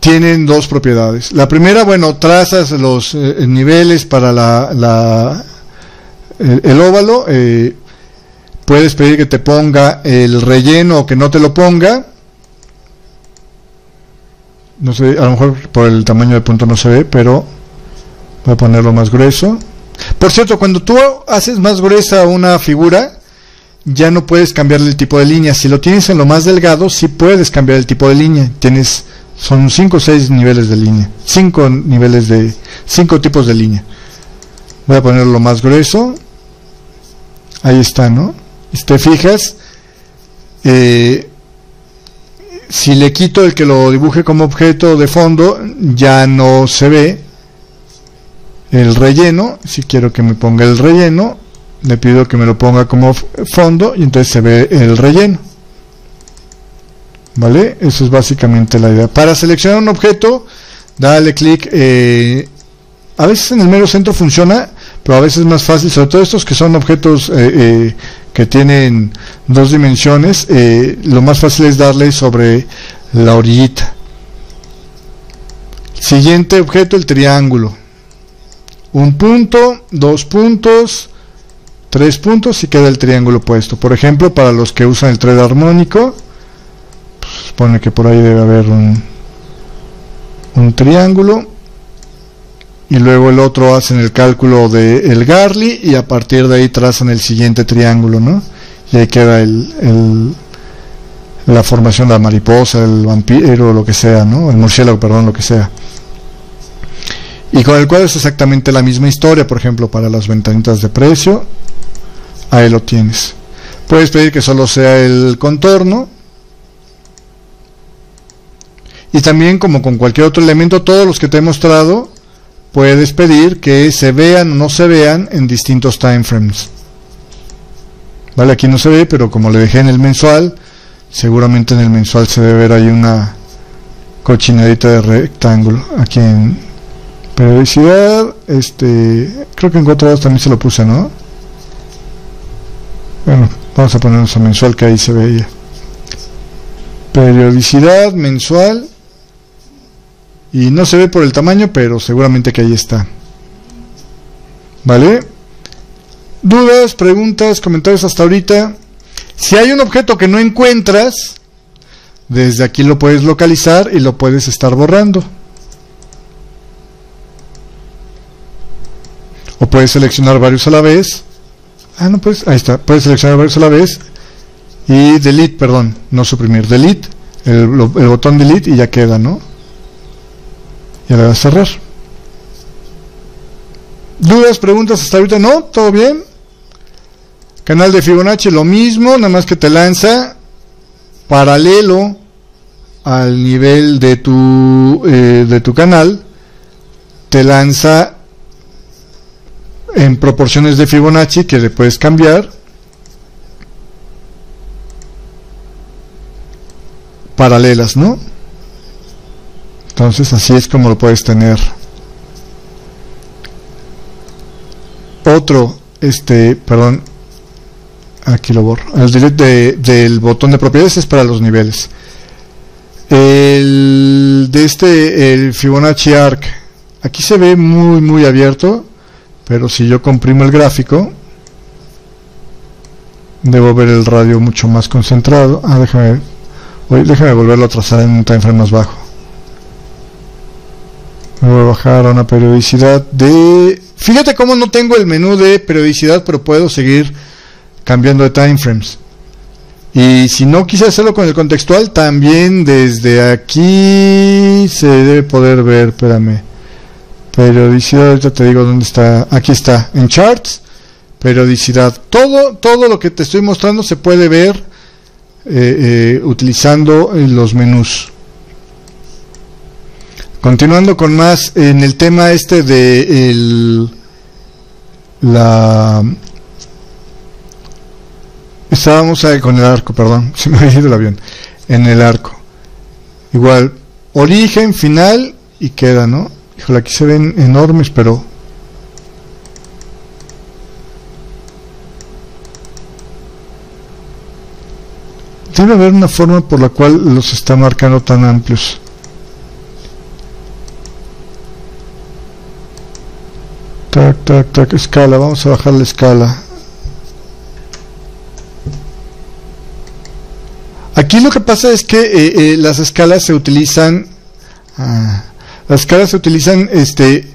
tienen dos propiedades. La primera, bueno, trazas los eh, niveles para la, la el, óvalo. Eh, puedes pedir que te ponga el relleno o que no te lo ponga. No sé, a lo mejor por el tamaño de punto no se ve, pero voy a ponerlo más grueso. Por cierto, cuando tú haces más gruesa una figura, ya no puedes cambiarle el tipo de línea. Si lo tienes en lo más delgado, sí puedes cambiar el tipo de línea. Tienes, son 5 o 6 niveles de línea. 5 niveles de, 5 tipos de línea. Voy a ponerlo más grueso. Ahí está, ¿no? Si te fijas, eh, si le quito el que lo dibuje como objeto de fondo, ya no se ve el relleno. Si quiero que me ponga el relleno, le pido que me lo ponga como fondo y entonces se ve el relleno. ¿Vale? Eso es básicamente la idea. Para seleccionar un objeto, dale clic. Eh, a veces en el mero centro funciona, pero a veces es más fácil, sobre todo estos que son objetos eh, eh, que tienen dos dimensiones, lo más fácil es darle sobre la orillita. Siguiente objeto, el triángulo. Un punto, dos puntos, tres puntos y queda el triángulo puesto. Por ejemplo, para los que usan el thread armónico, pues, supone que por ahí debe haber un, un triángulo y luego el otro hacen el cálculo del el Garly y a partir de ahí trazan el siguiente triángulo, ¿no? Y ahí queda el, el, la formación de la mariposa, el vampiro, lo que sea, ¿no? El murciélago, perdón, lo que sea. Y con el cual es exactamente la misma historia, por ejemplo, para las ventanitas de precio, ahí lo tienes. Puedes pedir que solo sea el contorno. Y también, como con cualquier otro elemento, todos los que te he mostrado, puedes pedir que se vean o no se vean en distintos timeframes. Vale, aquí no se ve, pero como le dejé en el mensual, seguramente en el mensual se debe ver ahí una cochinadita de rectángulo. Aquí en periodicidad, este, creo que en cuatro horas también se lo puse, ¿no? Bueno, vamos a ponernos a mensual que ahí se veía. Periodicidad mensual y no se ve por el tamaño, pero seguramente que ahí está. ¿Vale? ¿Dudas, preguntas, comentarios hasta ahorita? Si hay un objeto que no encuentras, desde aquí lo puedes localizar y lo puedes estar borrando. O puedes seleccionar varios a la vez. Ah, no, pues ahí está. Puedes seleccionar varios a la vez. Y delete, perdón, no suprimir. Delete, el, botón delete y ya queda, ¿no? Ya le vas a cerrar. ¿Dudas, preguntas hasta ahorita? ¿No? ¿Todo bien? Canal de Fibonacci lo mismo, nada más que te lanza paralelo al nivel de tu, eh, de tu canal, te lanza en proporciones de Fibonacci que le puedes cambiar paralelas, ¿no? Entonces así es como lo puedes tener. Otro, este, perdón, aquí lo borro. El delete del botón de propiedades es para los niveles. El de este, el Fibonacci Arc, aquí se ve muy, muy abierto, pero si yo comprimo el gráfico, debo ver el radio mucho más concentrado. Ah, déjame, déjame volverlo a trazar en un timeframe más bajo. Voy a bajar a una periodicidad de... Fíjate cómo no tengo el menú de periodicidad, pero puedo seguir cambiando de timeframes. Y si no quise hacerlo con el contextual, también desde aquí se debe poder ver, espérame. Periodicidad, ahorita te digo dónde está. Aquí está, en charts, periodicidad. Todo, todo lo que te estoy mostrando se puede ver eh, eh, utilizando los menús. Continuando con más en el tema este de el, la estábamos ahí con el arco, perdón, se me había ido el avión, en el arco. Igual, origen, final y queda, ¿no? Híjole, aquí se ven enormes, pero debe haber una forma por la cual los está marcando tan amplios. Tac, tac, tac, escala, vamos a bajar la escala. Aquí lo que pasa es que eh, eh, las escalas se utilizan, ah, las escalas se utilizan, este,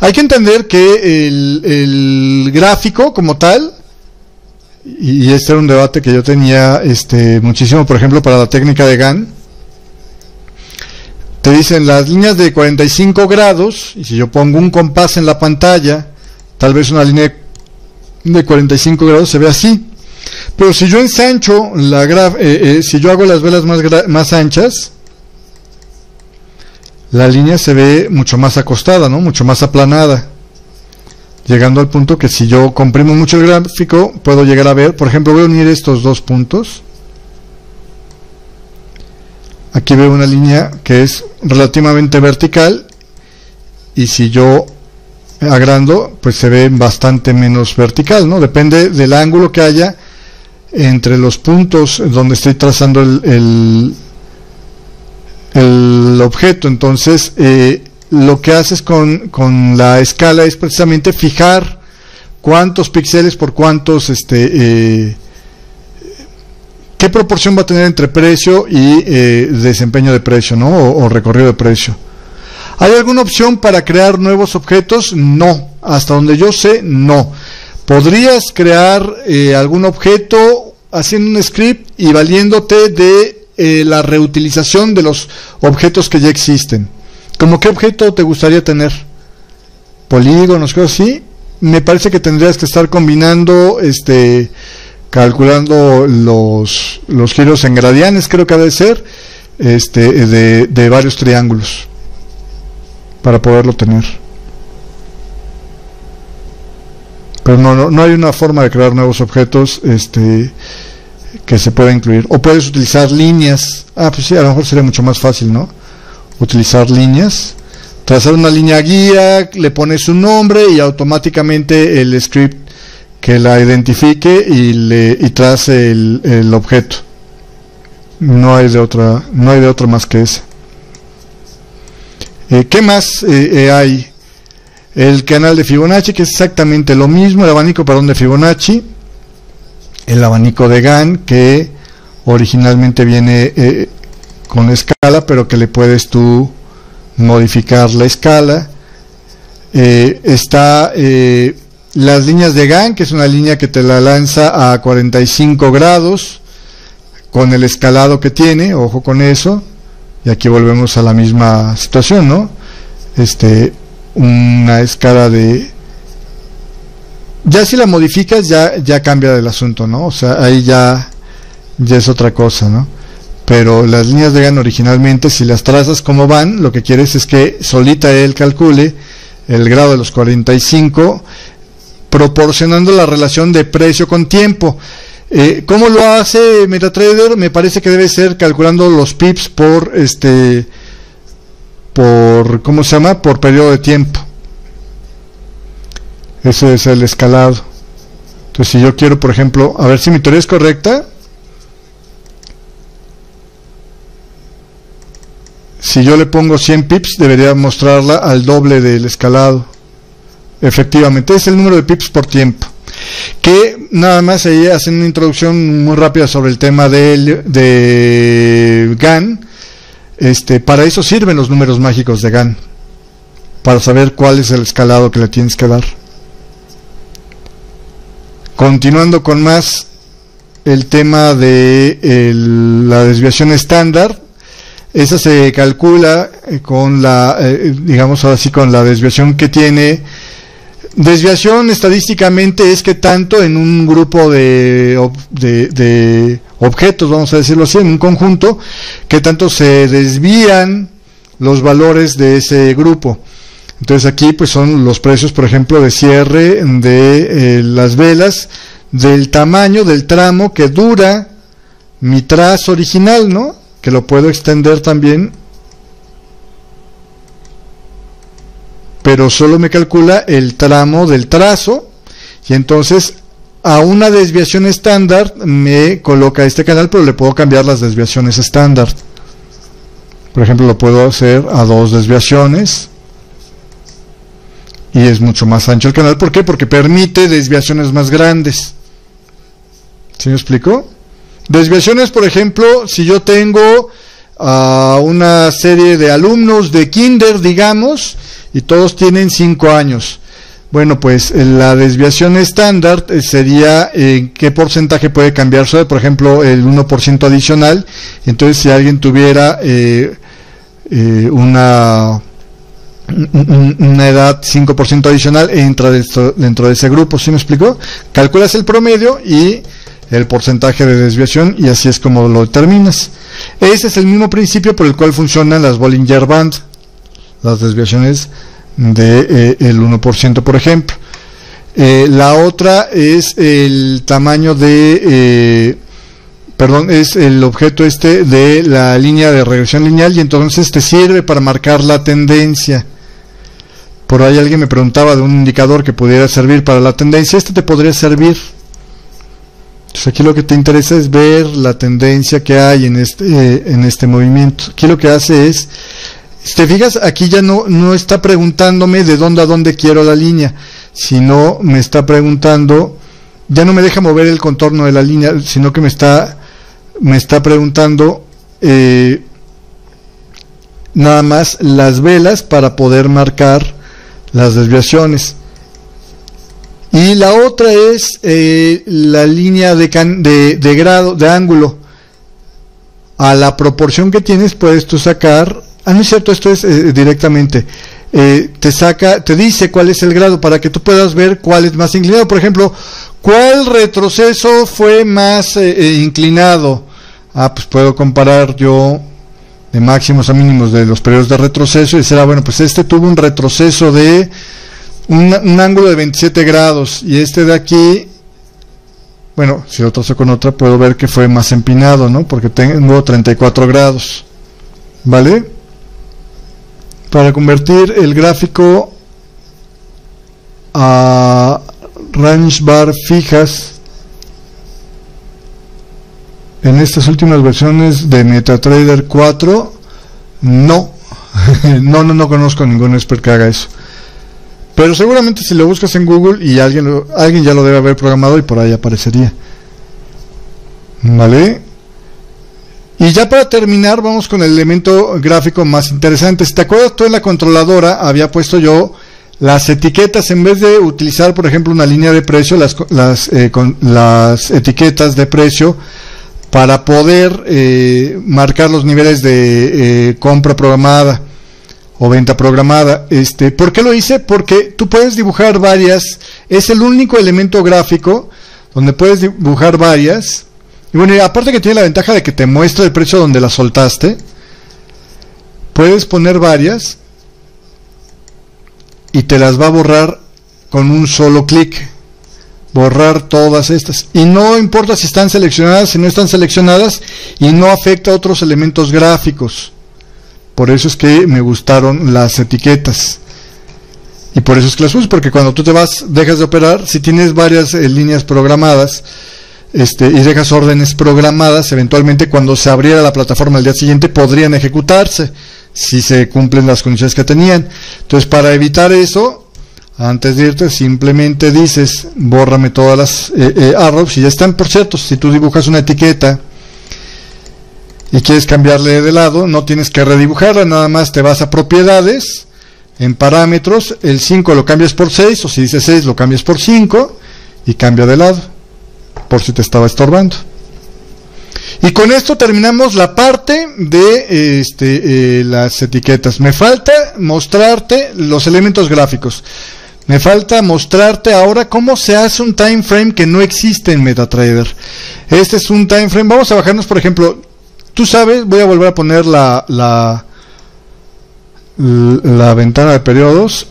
hay que entender que el, el gráfico como tal y este era un debate que yo tenía este, muchísimo, por ejemplo, para la técnica de GAN, te dicen las líneas de 45 grados, y si yo pongo un compás en la pantalla, tal vez una línea de 45 grados se ve así. Pero si yo ensancho la graf eh, eh, si yo hago las velas más, más anchas, la línea se ve mucho más acostada, ¿no? Mucho más aplanada. Llegando al punto que si yo comprimo mucho el gráfico, puedo llegar a ver, por ejemplo, voy a unir estos dos puntos. Aquí veo una línea que es relativamente vertical y si yo agrando, pues se ve bastante menos vertical, ¿no? Depende del ángulo que haya entre los puntos donde estoy trazando el, el, objeto. Entonces, eh, lo que haces con, con, la escala es precisamente fijar cuántos píxeles por cuántos, este, eh, qué proporción va a tener entre precio y eh, desempeño de precio, ¿no? O, recorrido de precio. ¿Hay alguna opción para crear nuevos objetos? No. Hasta donde yo sé, no. Podrías crear algún objeto haciendo un script y valiéndote de la reutilización de los objetos que ya existen. ¿Cómo qué objeto te gustaría tener? Polígonos, cosas así. Me parece que tendrías que estar combinando, este, calculando los, los giros en gradianes, creo que ha de ser, este, de, de varios triángulos para poderlo tener. Pero no, no, no hay una forma de crear nuevos objetos, este, que se pueda incluir. O puedes utilizar líneas. Ah, pues sí, a lo mejor sería mucho más fácil, ¿no? utilizar líneas, trazar una línea guía, le pones un nombre y automáticamente el script que la identifique y le y trace el, objeto. No hay de otra, no hay de otra más que ese. Eh, ¿Qué más eh, eh, hay? El canal de Fibonacci, que es exactamente lo mismo, el abanico perdón, de Fibonacci, el abanico de GAN, que originalmente viene con escala, pero que le puedes tú modificar la escala. Eh, está eh, las líneas de GAN, que es una línea que te la lanza a 45 grados con el escalado que tiene, ojo con eso. Y aquí volvemos a la misma situación, ¿no? Este, una escala de ya si la modificas ya ya cambia el asunto, ¿no? O sea, ahí ya ya es otra cosa, ¿no? pero las líneas de GAN originalmente, si las trazas como van, lo que quieres es que solita él calcule el grado de los 45, proporcionando la relación de precio con tiempo. Eh, ¿Cómo lo hace MetaTrader? Me parece que debe ser calculando los pips por este por ¿cómo se llama? por periodo de tiempo. Ese es el escalado. Entonces, si yo quiero, por ejemplo, a ver si mi teoría es correcta, si yo le pongo 100 pips, debería mostrarla al doble del escalado. Efectivamente, es el número de pips por tiempo. Que nada más ahí hacen una introducción muy rápida sobre el tema de, de GAN. Este, para eso sirven los números mágicos de GAN. Para saber cuál es el escalado que le tienes que dar. Continuando con más el tema de la desviación estándar, esa se calcula eh, con la, eh, digamos así, con la desviación que tiene. Desviación estadísticamente es que tanto en un grupo de, de, objetos, vamos a decirlo así, en un conjunto, que tanto se desvían los valores de ese grupo. Entonces aquí pues son los precios, por ejemplo, de cierre de eh, las velas, del tamaño del tramo que dura mi trazo original, ¿no? que lo puedo extender también, pero solo me calcula el tramo del trazo y entonces a una desviación estándar me coloca este canal, pero le puedo cambiar las desviaciones estándar. Por ejemplo, lo puedo hacer a dos desviaciones y es mucho más ancho el canal. ¿Por qué? Porque permite desviaciones más grandes. ¿Sí me explico? Desviaciones, por ejemplo, si yo tengo a una serie de alumnos de kinder, digamos, y todos tienen 5 años. Bueno, pues eh, la desviación estándar eh, sería en qué porcentaje puede cambiarse, por ejemplo, el 1% adicional. Entonces, si alguien tuviera una una edad 5% adicional entra dentro de ese grupo, ¿sí me explicó? Calculas el promedio y el porcentaje de desviación y así es como lo determinas. Ese es el mismo principio por el cual funcionan las Bollinger Band, las desviaciones de eh, el 1%, por ejemplo. Eh, la otra es el tamaño de, eh, perdón, es el objeto este de la línea de regresión lineal y entonces te sirve para marcar la tendencia. Por ahí alguien me preguntaba de un indicador que pudiera servir para la tendencia. Este te podría servir. Entonces aquí lo que te interesa es ver la tendencia que hay en este, eh, en este movimiento. Aquí lo que hace es, si te fijas, aquí ya no, no está preguntándome de dónde a dónde quiero la línea, sino me está preguntando, ya no me deja mover el contorno de la línea, sino que me está, me está preguntando eh, nada más las velas para poder marcar las desviaciones. Y la otra es eh, la línea de, de, grado, de ángulo. A la proporción que tienes puedes tú sacar, ah no es cierto, esto es eh, directamente, eh, te saca, te dice cuál es el grado para que tú puedas ver cuál es más inclinado. Por ejemplo, ¿cuál retroceso fue más inclinado? Ah, pues puedo comparar yo de máximos a mínimos de los periodos de retroceso y será, bueno, pues este tuvo un retroceso de un, ángulo de 27 grados y este de aquí, bueno, si lo trazo con otra puedo ver que fue más empinado, ¿no? Porque tengo 34 grados, ¿vale? Para convertir el gráfico a range bar fijas en estas últimas versiones de MetaTrader 4, no. no, no, no conozco ningún expert que haga eso. Pero seguramente si lo buscas en Google y alguien, alguien ya lo debe haber programado y por ahí aparecería. ¿Vale? Y ya para terminar, vamos con el elemento gráfico más interesante. Si te acuerdas, tú en la controladora había puesto yo las etiquetas, en vez de utilizar, por ejemplo, una línea de precio, las, las, eh, con, las etiquetas de precio para poder eh, marcar los niveles de eh, compra programada o venta programada. Este, ¿Por qué lo hice? Porque tú puedes dibujar varias, es el único elemento gráfico donde puedes dibujar varias. Y bueno, aparte que tiene la ventaja de que te muestra el precio donde la soltaste, puedes poner varias y te las va a borrar con un solo clic borrar todas estas. Y no importa si están seleccionadas, si no están seleccionadas, y no afecta a otros elementos gráficos. Por eso es que me gustaron las etiquetas. Y por eso es que las uso, porque cuando tú te vas, dejas de operar, si tienes varias eh, líneas programadas, este, y dejas órdenes programadas, eventualmente cuando se abriera la plataforma el día siguiente podrían ejecutarse si se cumplen las condiciones que tenían. Entonces, para evitar eso, antes de irte simplemente dices bórrame todas las eh, eh, arrows y ya están por cierto si tú dibujas una etiqueta y quieres cambiarle de lado no tienes que redibujarla nada más te vas a propiedades en parámetros el 5 lo cambias por 6 o si dice 6 lo cambias por 5 y cambia de lado por si te estaba estorbando y con esto terminamos la parte de este, eh, las etiquetas. Me falta mostrarte los elementos gráficos. Me falta mostrarte ahora cómo se hace un time frame que no existe en MetaTrader. Este es un time frame. Vamos a bajarnos, por ejemplo, tú sabes, voy a volver a poner la, la, la ventana de periodos.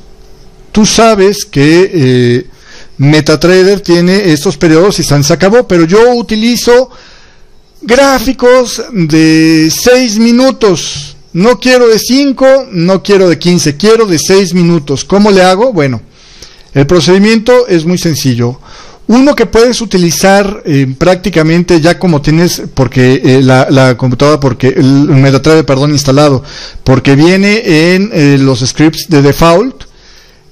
Tú sabes que eh, MetaTrader tiene estos periodos y se acabó, pero yo utilizo gráficos de 6 minutos. No quiero de 5, no quiero de 15, quiero de 6 minutos. ¿Cómo le hago? Bueno, el procedimiento es muy sencillo. Uno que puedes utilizar eh, prácticamente ya como tienes porque eh, la, computadora, porque el MetaTrader, perdón, instalado, porque viene en eh, los scripts de default,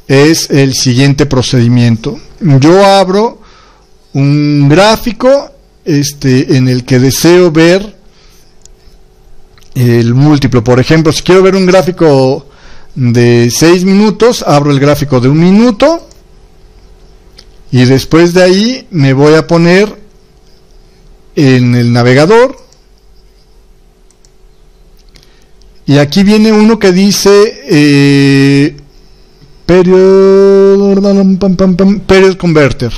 es el siguiente procedimiento. Yo abro un gráfico este, en el que deseo ver el múltiplo. Por ejemplo, si quiero ver un gráfico de 6 minutos, abro el gráfico de un minuto Y después de ahí me voy a poner en el navegador. Y aquí viene uno que dice eh, period, period converter.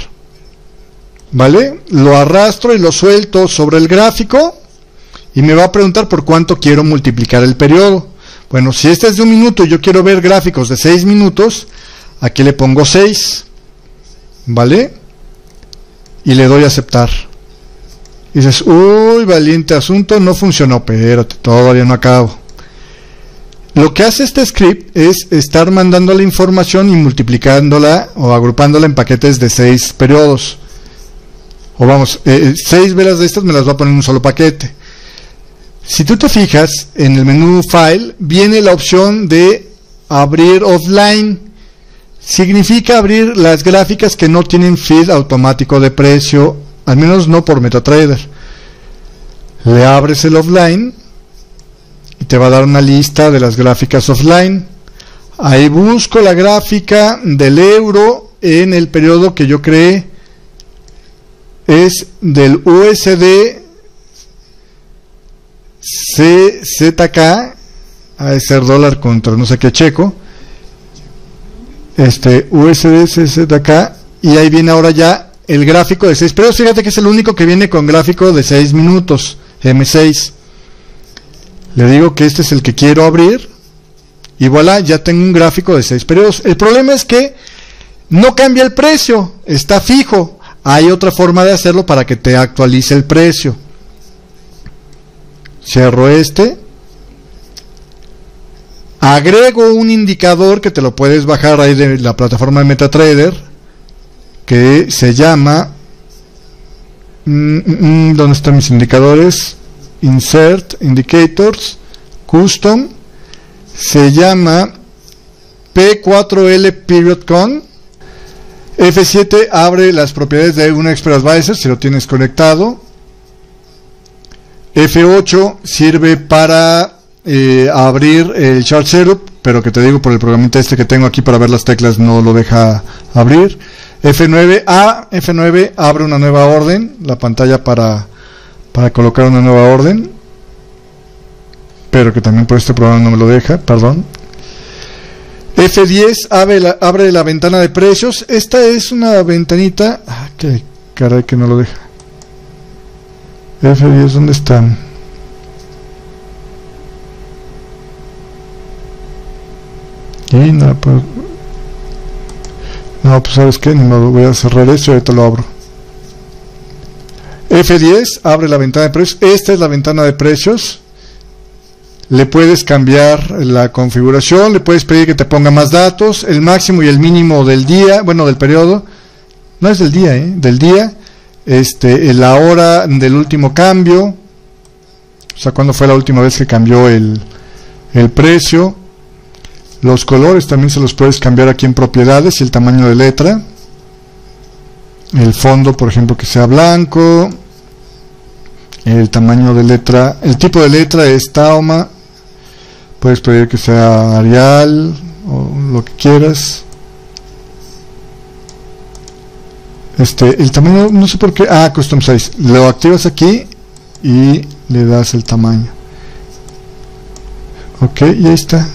¿Vale? Lo arrastro y lo suelto sobre el gráfico y me va a preguntar por cuánto quiero multiplicar el periodo. Bueno, si este es de un minuto y yo quiero ver gráficos de 6 minutos, aquí le pongo 6. ¿Vale? Y le doy a aceptar. Y dices, uy, valiente asunto, no funcionó. Espérate, todavía no acabo. Lo que hace este script es estar mandando la información y multiplicándola o agrupándola en paquetes de 6 periodos. O vamos, 6 eh, velas de estas me las va a poner en un solo paquete. Si tú te fijas, en el menú File viene la opción de abrir offline. Significa abrir las gráficas que no tienen feed automático de precio, al menos no por MetaTrader. Le abres el offline y te va a dar una lista de las gráficas offline. Ahí busco la gráfica del euro en el periodo que yo creé. Es del USD CZK, a ser dólar contra no sé qué checo, este USD CZK, y ahí viene ahora ya el gráfico de 6 pero Fíjate que es el único que viene con gráfico de 6 minutos, M6. Le digo que este es el que quiero abrir, y voilà, ya tengo un gráfico de 6 periodos. El problema es que no cambia el precio, está fijo. Hay otra forma de hacerlo para que te actualice el precio. Cierro este. Agrego un indicador que te lo puedes bajar ahí de la plataforma de MetaTrader que se llama mm, mm, mm, ¿dónde están mis indicadores? Insert Indicators Custom. Se llama P4L Period Con. F7 abre las propiedades de un Expert Advisor si lo tienes conectado. F8 sirve para eh, abrir el chart setup, pero que te digo por el programita este que tengo aquí para ver las teclas no lo deja abrir. F9, A, F9 abre una nueva orden, la pantalla para, para colocar una nueva orden, pero que también por este programa no me lo deja, perdón. F10 abre la, abre la ventana de precios. Esta es una ventanita. Ah, que caray que no lo deja. F10, ¿dónde están? Y no, pues, no, pues sabes ni modo, voy a cerrar esto y ahorita lo abro. F10 abre la ventana de precios. Esta es la ventana de precios. Le puedes cambiar la configuración, le puedes pedir que te ponga más datos, el máximo y el mínimo del día, bueno, del periodo. No es del día, ¿eh? Del día este, la hora del último cambio, o sea, cuándo fue la última vez que cambió el, el precio. Los colores también se los puedes cambiar aquí en propiedades y el tamaño de letra. El fondo, por ejemplo, que sea blanco. El tamaño de letra, el tipo de letra es Taoma. Puedes pedir que sea Arial o lo que quieras. Este, el tamaño, no sé por qué. Ah, custom size. Lo activas aquí y le das el tamaño. Ok, y ahí está.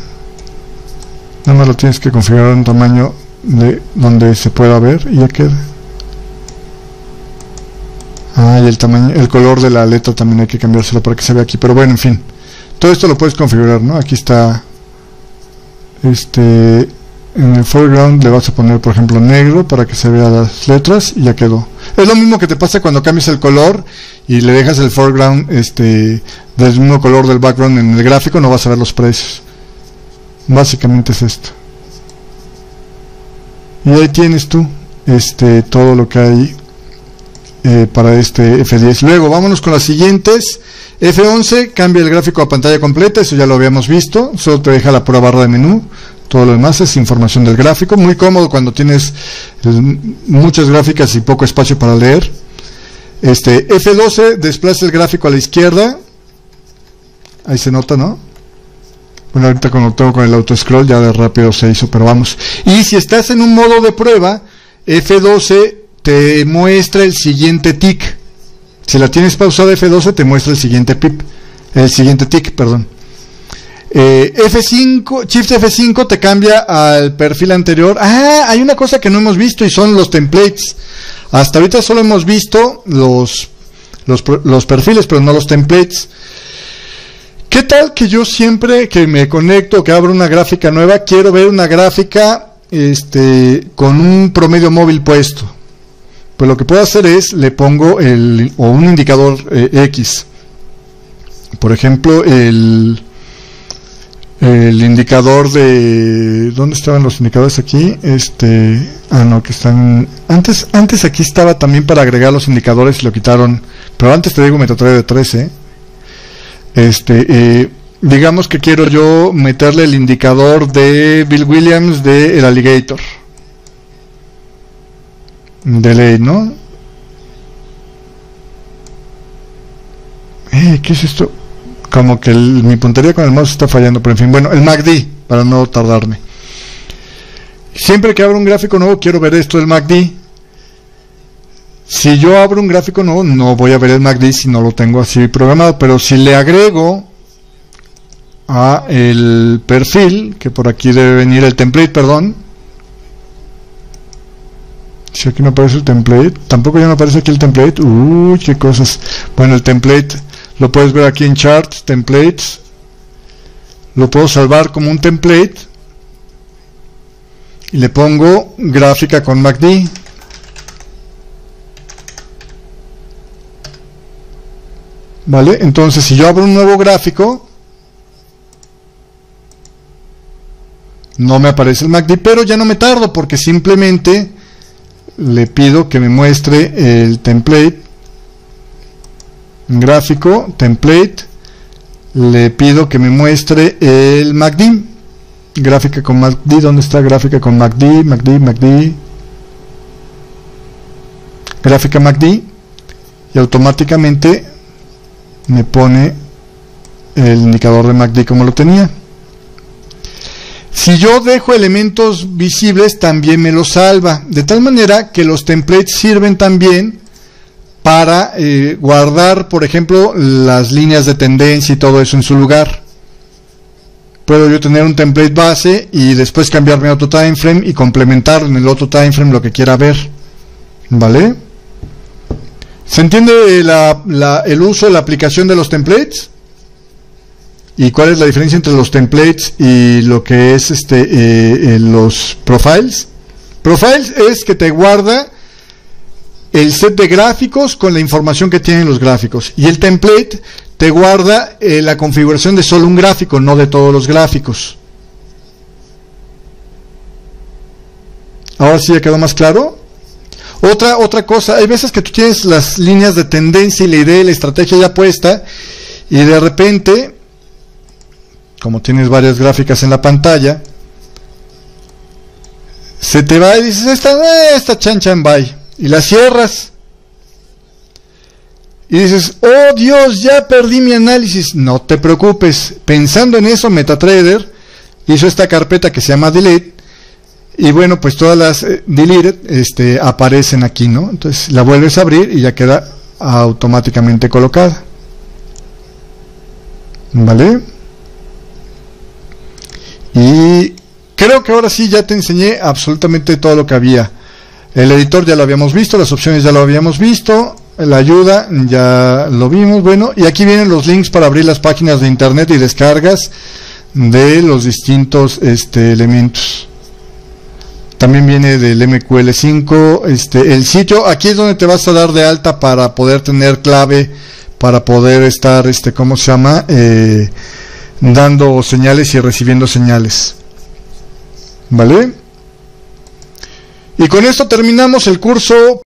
Nada más lo tienes que configurar en un tamaño de donde se pueda ver y ya queda. Ah, y el tamaño, el color de la letra también hay que cambiárselo para que se vea aquí. Pero bueno, en fin. Todo esto lo puedes configurar, ¿no? Aquí está. Este en el foreground le vas a poner por ejemplo negro para que se vean las letras y ya quedó es lo mismo que te pasa cuando cambias el color y le dejas el foreground este del mismo color del background en el gráfico no vas a ver los precios básicamente es esto y ahí tienes tú este todo lo que hay eh, para este F10 luego vámonos con las siguientes F11 cambia el gráfico a pantalla completa eso ya lo habíamos visto solo te deja la pura barra de menú todo lo demás es información del gráfico. Muy cómodo cuando tienes eh, muchas gráficas y poco espacio para leer. Este F12 desplaza el gráfico a la izquierda. Ahí se nota, ¿no? Bueno, ahorita cuando tengo con el auto scroll ya de rápido se hizo, pero vamos. Y si estás en un modo de prueba, F12 te muestra el siguiente tick. Si la tienes pausada F12 te muestra el siguiente pip, el siguiente tick, perdón. Eh, F5, Shift F5 te cambia al perfil anterior. Ah, hay una cosa que no hemos visto y son los templates. Hasta ahorita solo hemos visto los, los, los perfiles, pero no los templates. ¿Qué tal que yo siempre que me conecto, que abro una gráfica nueva, quiero ver una gráfica este, con un promedio móvil puesto? Pues lo que puedo hacer es, le pongo el, o un indicador eh, X. Por ejemplo, el, el indicador de ¿dónde estaban los indicadores aquí? Este, ah no, que están antes antes aquí estaba también para agregar los indicadores y lo quitaron, pero antes te digo MetaTrader de 13. Este, eh, digamos que quiero yo meterle el indicador de Bill Williams de el alligator. De ley, ¿no? Eh, ¿qué es esto? como que mi puntería con el mouse está fallando, pero en fin, bueno, el MACD, para no tardarme. Siempre que abro un gráfico nuevo, quiero ver esto del MACD. Si yo abro un gráfico nuevo, no voy a ver el MACD si no lo tengo así programado, pero si le agrego a el perfil, que por aquí debe venir el template, perdón. Si aquí no aparece el template, tampoco ya no aparece aquí el template. Uy, qué cosas. Bueno, el template lo puedes ver aquí en Charts, Templates. Lo puedo salvar como un template. Y le pongo gráfica con MACD. ¿Vale? Entonces, si yo abro un nuevo gráfico, no me aparece el MACD, pero ya no me tardo porque simplemente le pido que me muestre el template gráfico, template, le pido que me muestre el MACD, gráfica con MACD, ¿dónde está gráfica con MACD? MACD, MACD, gráfica MACD, y automáticamente me pone el indicador de MACD como lo tenía. Si yo dejo elementos visibles, también me lo salva, de tal manera que los templates sirven también para eh, guardar, por ejemplo, las líneas de tendencia y todo eso en su lugar. Puedo yo tener un template base y después cambiarme a otro time frame y complementar en el otro time frame lo que quiera ver. ¿Vale? ¿Se entiende el uso la aplicación de los templates? ¿Y cuál es la diferencia entre los templates y lo que es este eh, eh, los profiles? Profiles es que te guarda el set de gráficos con la información que tienen los gráficos. Y el template te guarda eh, la configuración de solo un gráfico, no de todos los gráficos. Ahora sí ya quedó más claro. Otra, otra cosa, hay veces que tú tienes las líneas de tendencia y la idea y la estrategia ya puesta y de repente, como tienes varias gráficas en la pantalla, se te va y dices, esta, eh, esta chancha en bye y la cierras. Y dices, oh Dios, ya perdí mi análisis. No te preocupes. Pensando en eso, MetaTrader hizo esta carpeta que se llama Delete. Y bueno, pues todas las eh, deleted este, aparecen aquí, ¿no? Entonces la vuelves a abrir y ya queda automáticamente colocada. ¿Vale? Y creo que ahora sí ya te enseñé absolutamente todo lo que había. El editor ya lo habíamos visto, las opciones ya lo habíamos visto, la ayuda ya lo vimos, bueno, y aquí vienen los links para abrir las páginas de internet y descargas de los distintos este, elementos. También viene del MQL5, este, el sitio, aquí es donde te vas a dar de alta para poder tener clave, para poder estar, este, ¿cómo se llama? Eh, dando señales y recibiendo señales. ¿Vale? Y con esto terminamos el curso